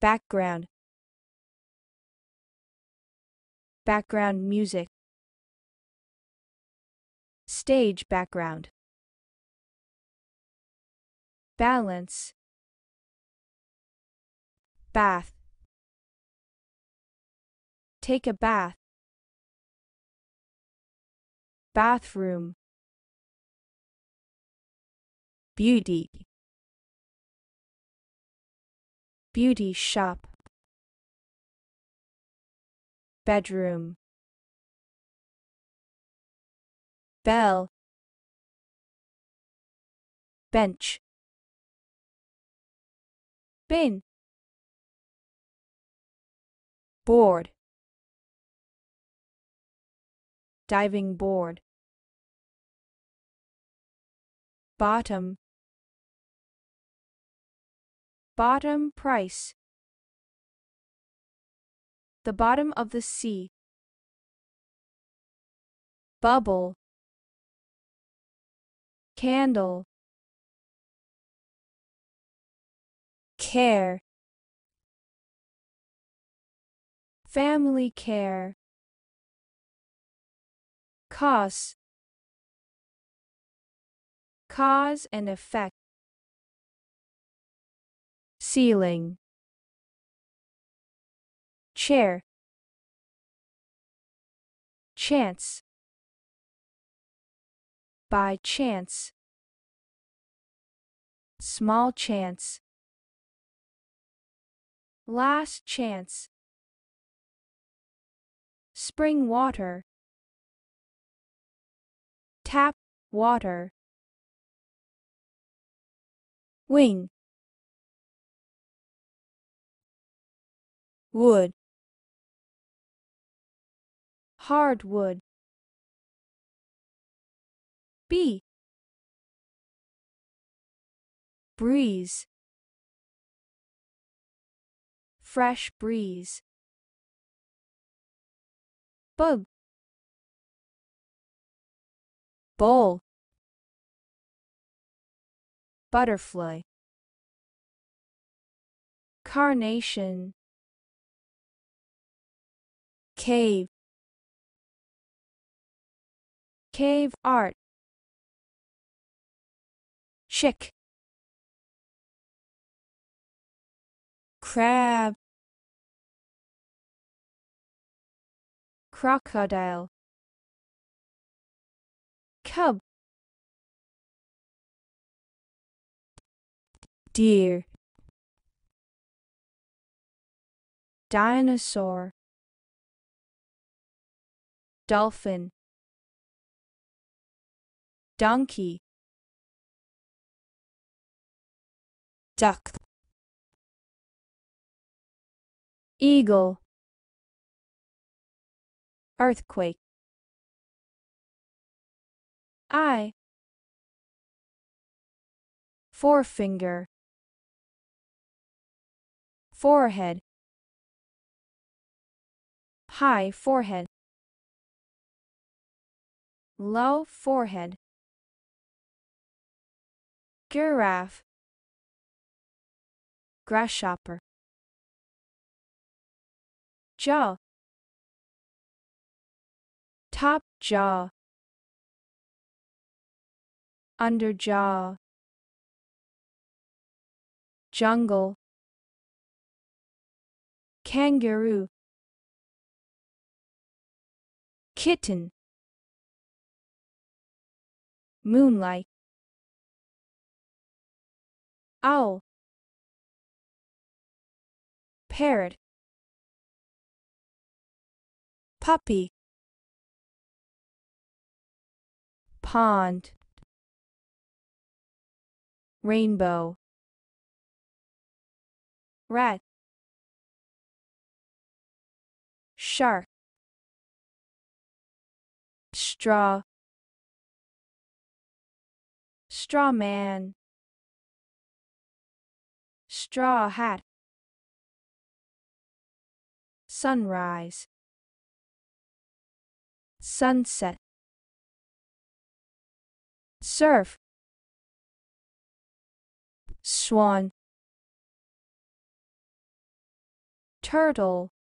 background, background music, stage background, balance, bath, take a bath, bathroom, beauty, beauty shop, bedroom, bell, bench, bin, board, diving board, bottom, bottom price, the bottom of the sea, bubble, candle, care, family care, cause, cause and effect, ceiling, chair, chance, by chance, small chance, last chance, spring water, tap water, wing, wood, hardwood, B breeze. Fresh breeze. Bug bowl. Butterfly. Carnation. Cave. Cave art. Chick. Crab. Crocodile cub. Deer. Dinosaur. Dolphin. Donkey. Duck. Eagle. Earthquake eye. Forefinger. Forehead. High forehead. Low forehead. Giraffe. Grasshopper. Jaw. Top jaw under jaw. Jungle. Kangaroo. Kitten. Moonlight. Owl. Parrot. Puppy. Pond rainbow. Rat shark. Straw. Straw man. Straw hat. Sunrise. Sunset. Surf swan. Turtle.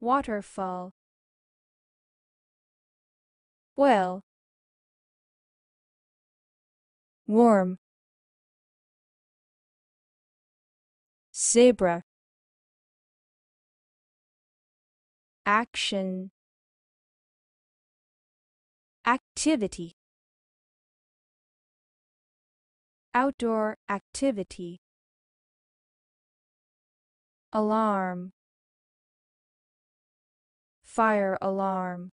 Waterfall. Well. Warm zebra. Action. Activity outdoor activity. Alarm. Fire alarm.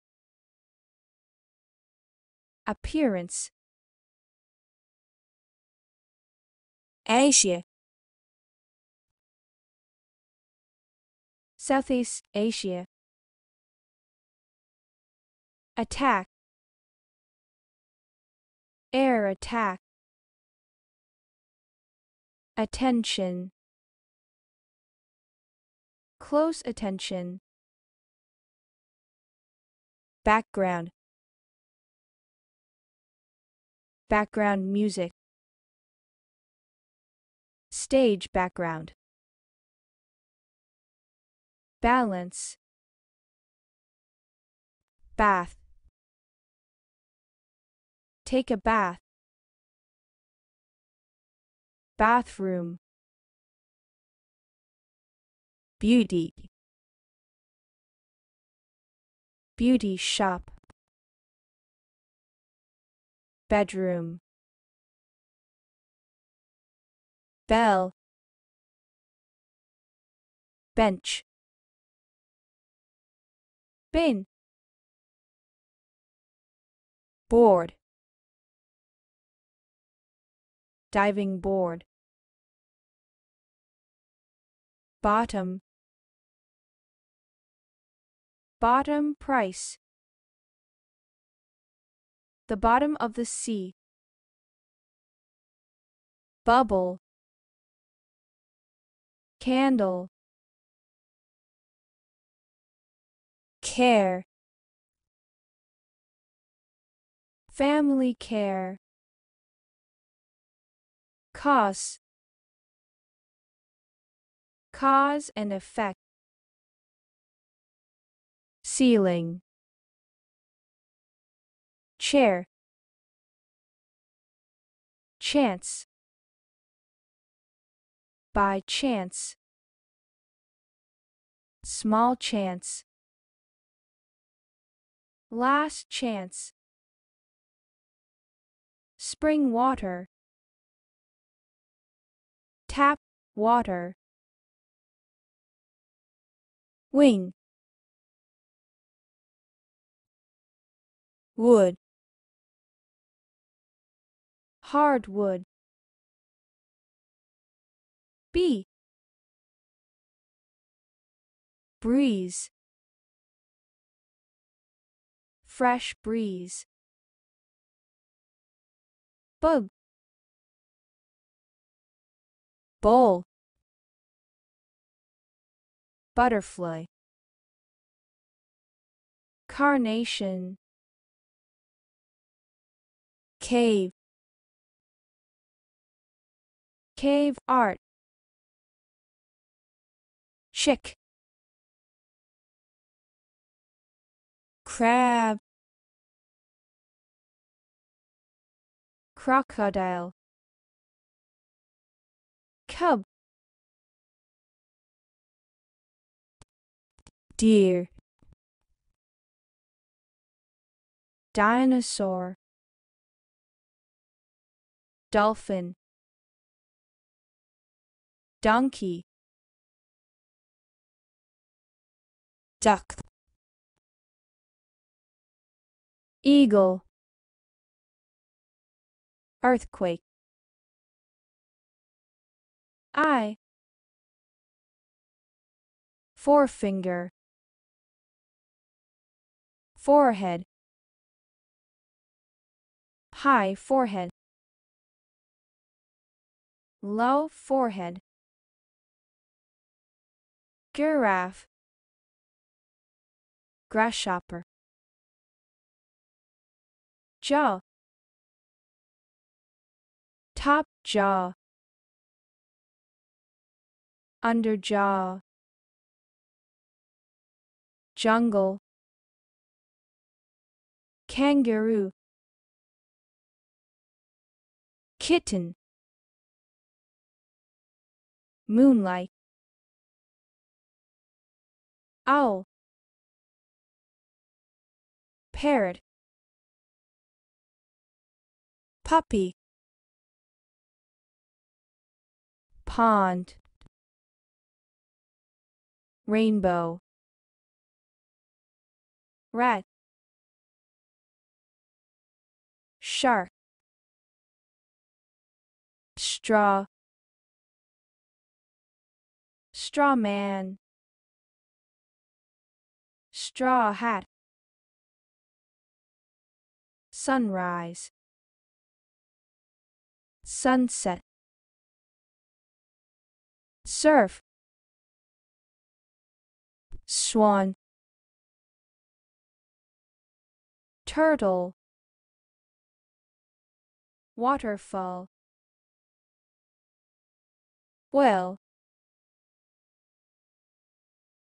Appearance. Asia. Southeast Asia. Attack. Air attack attention. Close attention. Background. Background music. Stage background. Balance. Bath. Take a bath bathroom. Beauty. Beauty shop. Bedroom. Bell. Bench. Bin. Board. Diving board bottom. Bottom price. The bottom of the sea. Bubble. Candle. Care. Family care. Cause cause and effect. Ceiling. Chair. Chance. By chance. Small chance. Last chance. Spring water. Tap water wing. Wood. Hardwood. B breeze. Fresh breeze. Bug. Bowl butterfly. Carnation. Cave. Cave art. Chick. Crab. Crocodile. Cub deer. Dinosaur. Dolphin. Donkey. Duck. Eagle. Earthquake. Eye. Forefinger forehead. High forehead. Low forehead. Giraffe. Grasshopper. Jaw. Top jaw. Under jaw. Jungle kangaroo. Kitten. Moonlight. Owl. Parrot. Puppy. Pond. Rainbow. Rat shark straw straw man straw hat sunrise sunset surf swan turtle waterfall. Well.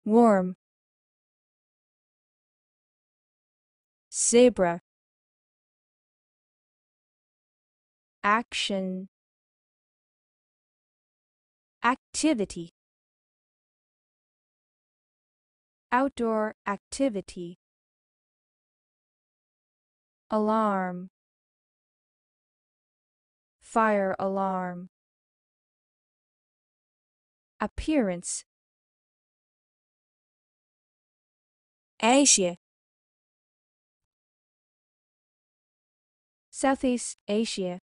Warm. Zebra. Action. Activity. Outdoor activity. Alarm fire alarm. Appearance. Asia. Southeast Asia.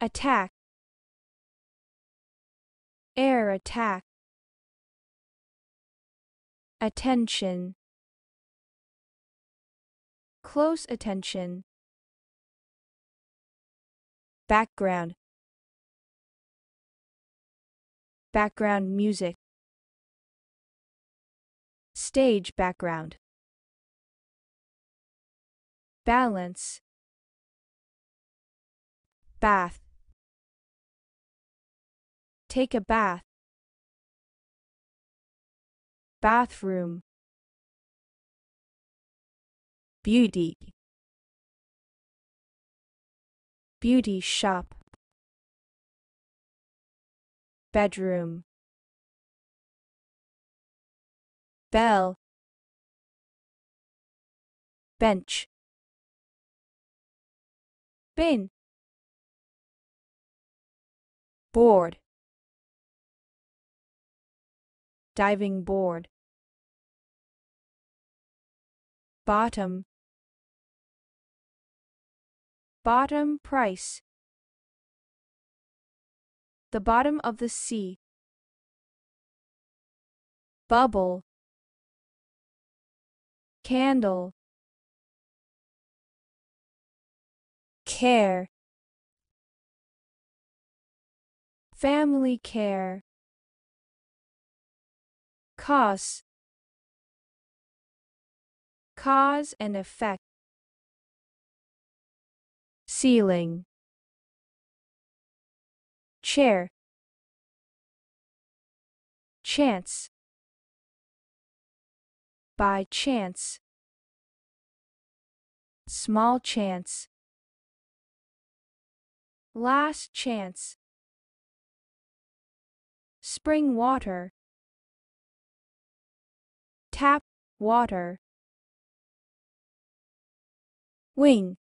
Attack. Air attack. Attention. Close attention background background music stage background balance bath. Take a bath. Bathroom. Beauty. Beauty shop. Bedroom. Bell. Bench. Bin. Board. Diving board. Bottom. Bottom price. The bottom of the sea. Bubble. Candle. Care. Family care. Cause. Cause and effect. Ceiling. Chair. Chance. By chance. Small chance. Last chance. Spring water. Tap water. Wing.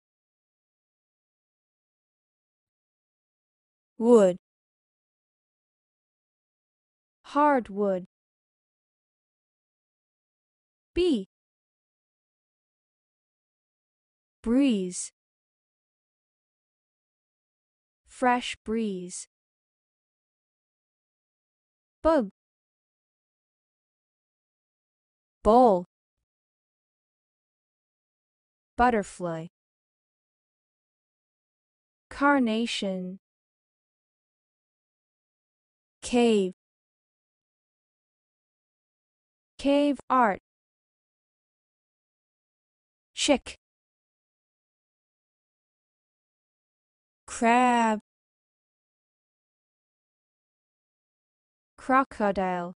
Wood. Hardwood. B. Breeze. Fresh breeze. Bug. Bowl. Butterfly. Carnation. Cave. Cave art. Chick. Crab. Crocodile.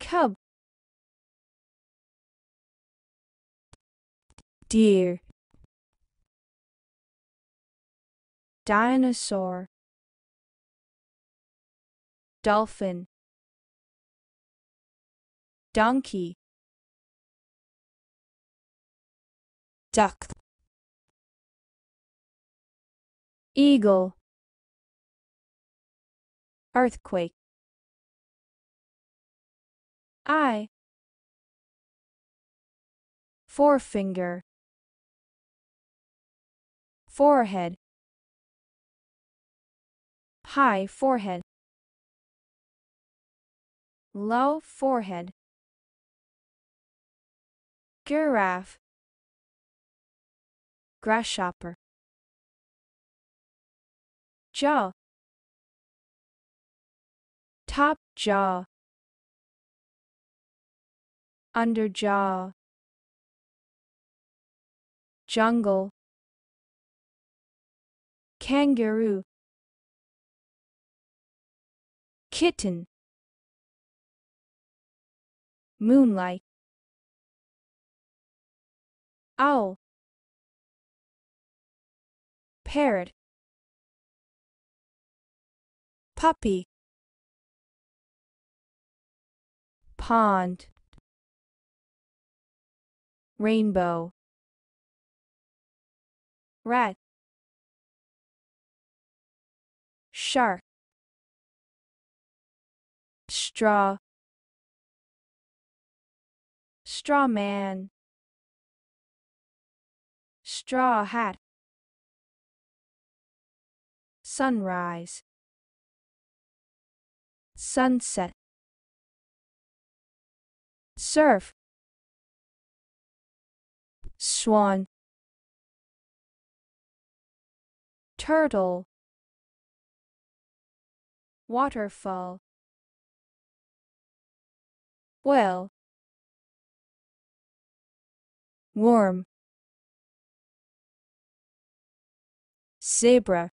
Cub. Deer. Dinosaur. Dolphin. Donkey. Duck. Eagle. Earthquake. Eye. Forefinger. Forehead. High forehead. Low forehead. Giraffe. Grasshopper. Jaw. Top jaw. Under jaw. Jungle. Kangaroo. Kitten. Moonlight. Owl. Parrot. Puppy. Pond. Rainbow. Rat. Shark. Straw. Straw man. Straw hat. Sunrise. Sunset. Surf. Swan. Turtle. Waterfall. Well. Warm. zebra.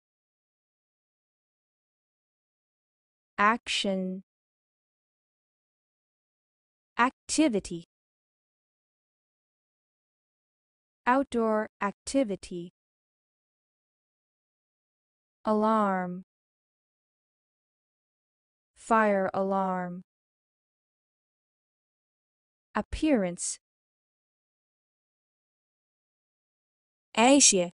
Action. Activity. Outdoor activity. Alarm. Fire alarm. Appearance Asia.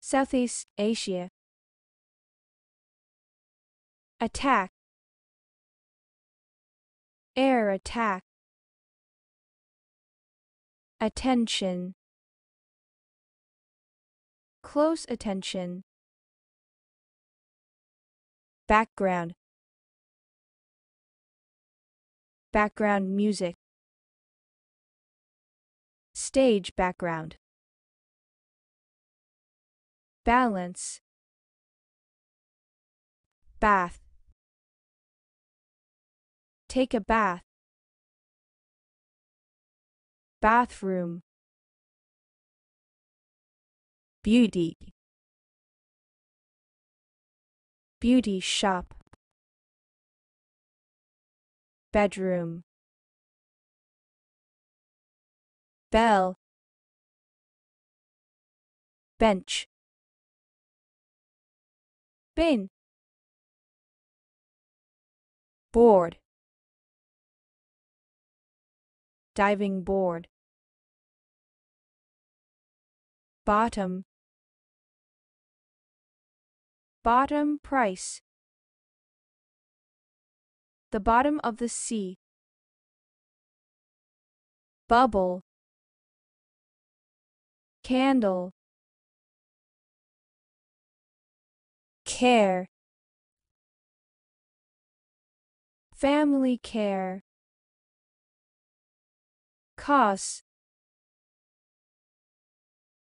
Southeast Asia. Attack. Air attack. Attention. Close attention. Background. Background music stage background. Balance. Bath. Take a bath. Bathroom. Beauty. Beauty shop. Bedroom bell. Bench. Bin. Board. Diving board. Bottom. Bottom price. The bottom of the sea. Bubble candle care family care cause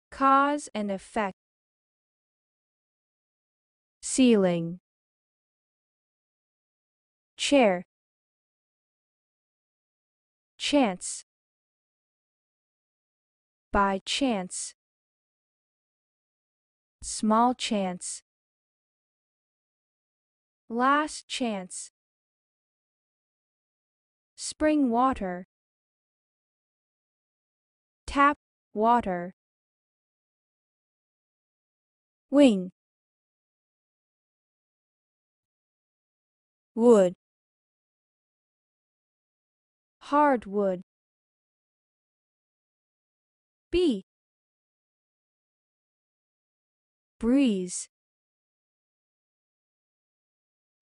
cause and effect ceiling chair chance by chance small chance. Last chance. Spring water. Tap water. Wing. Wood. Hardwood. B breeze.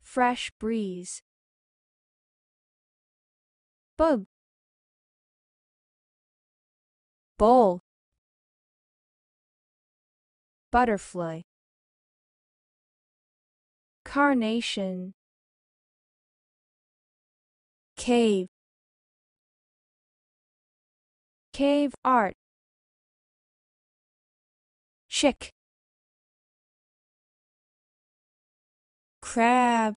Fresh breeze. Bug. Bowl. Butterfly. Carnation. Cave. Cave art. Chick crab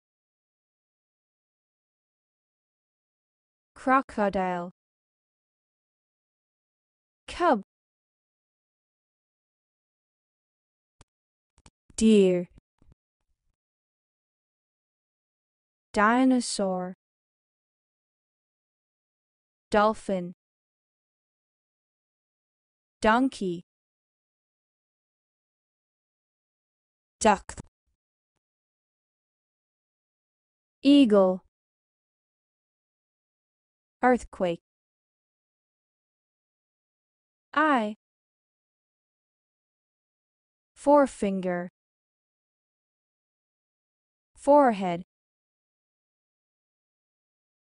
crocodile cub deer dinosaur dolphin donkey duck eagle. Earthquake. Eye. Forefinger. Forehead.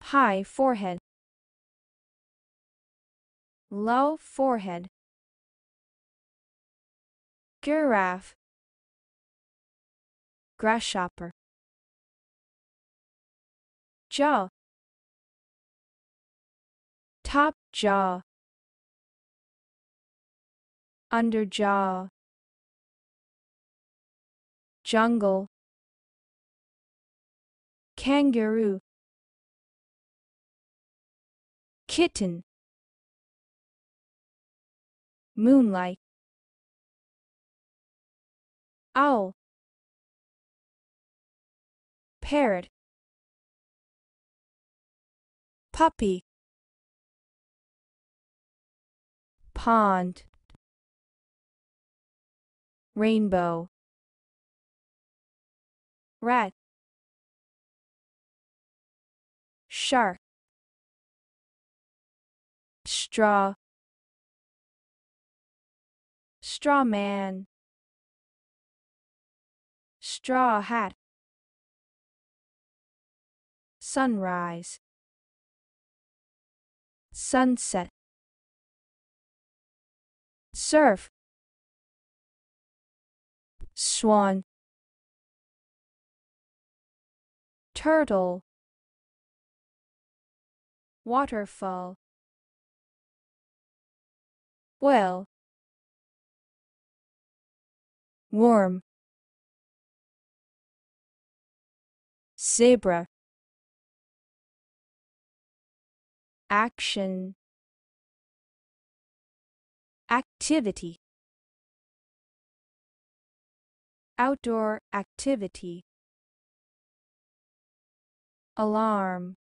High forehead. Low forehead. Giraffe. Grasshopper jaw top jaw under jaw jungle. Kangaroo. Kitten. Moonlight. Owl. Parrot puppy. Pond. Rainbow. Rat. Shark. Straw. Straw man. Straw hat. Sunrise sunset. Surf. Swan. Turtle. Waterfall. Well. Warm. Zebra action activity outdoor activity alarm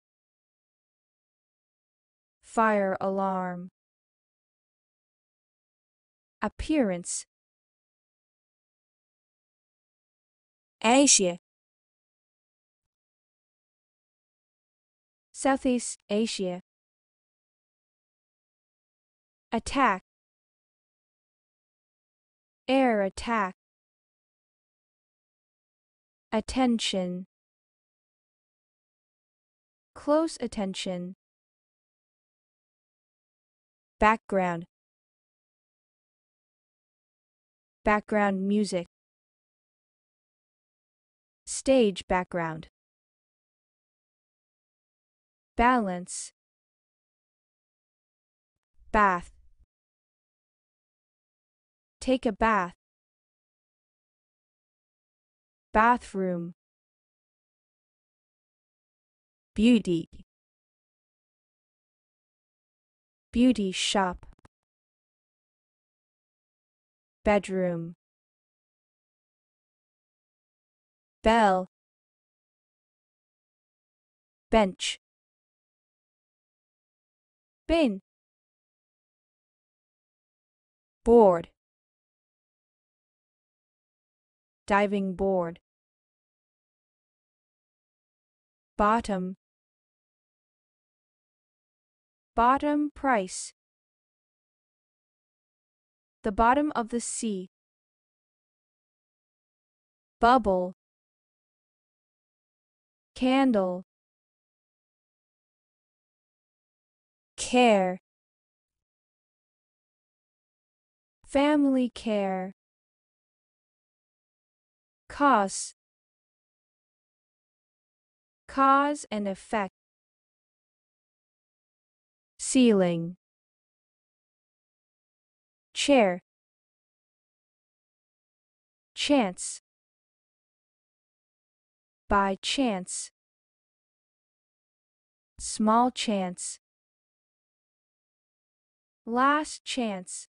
fire alarm appearance Asia Southeast Asia attack. Air attack. Attention. Close attention. Background. Background music. Stage background. Balance. Bath take a bath. Bathroom. Beauty. Beauty shop. Bedroom. Bell. Bench. Bin. Board diving board. Bottom. Bottom price. The bottom of the sea. Bubble. Candle. Care. Family care cause. Cause and effect. Ceiling. Chair. Chance. By chance. Small chance. Last chance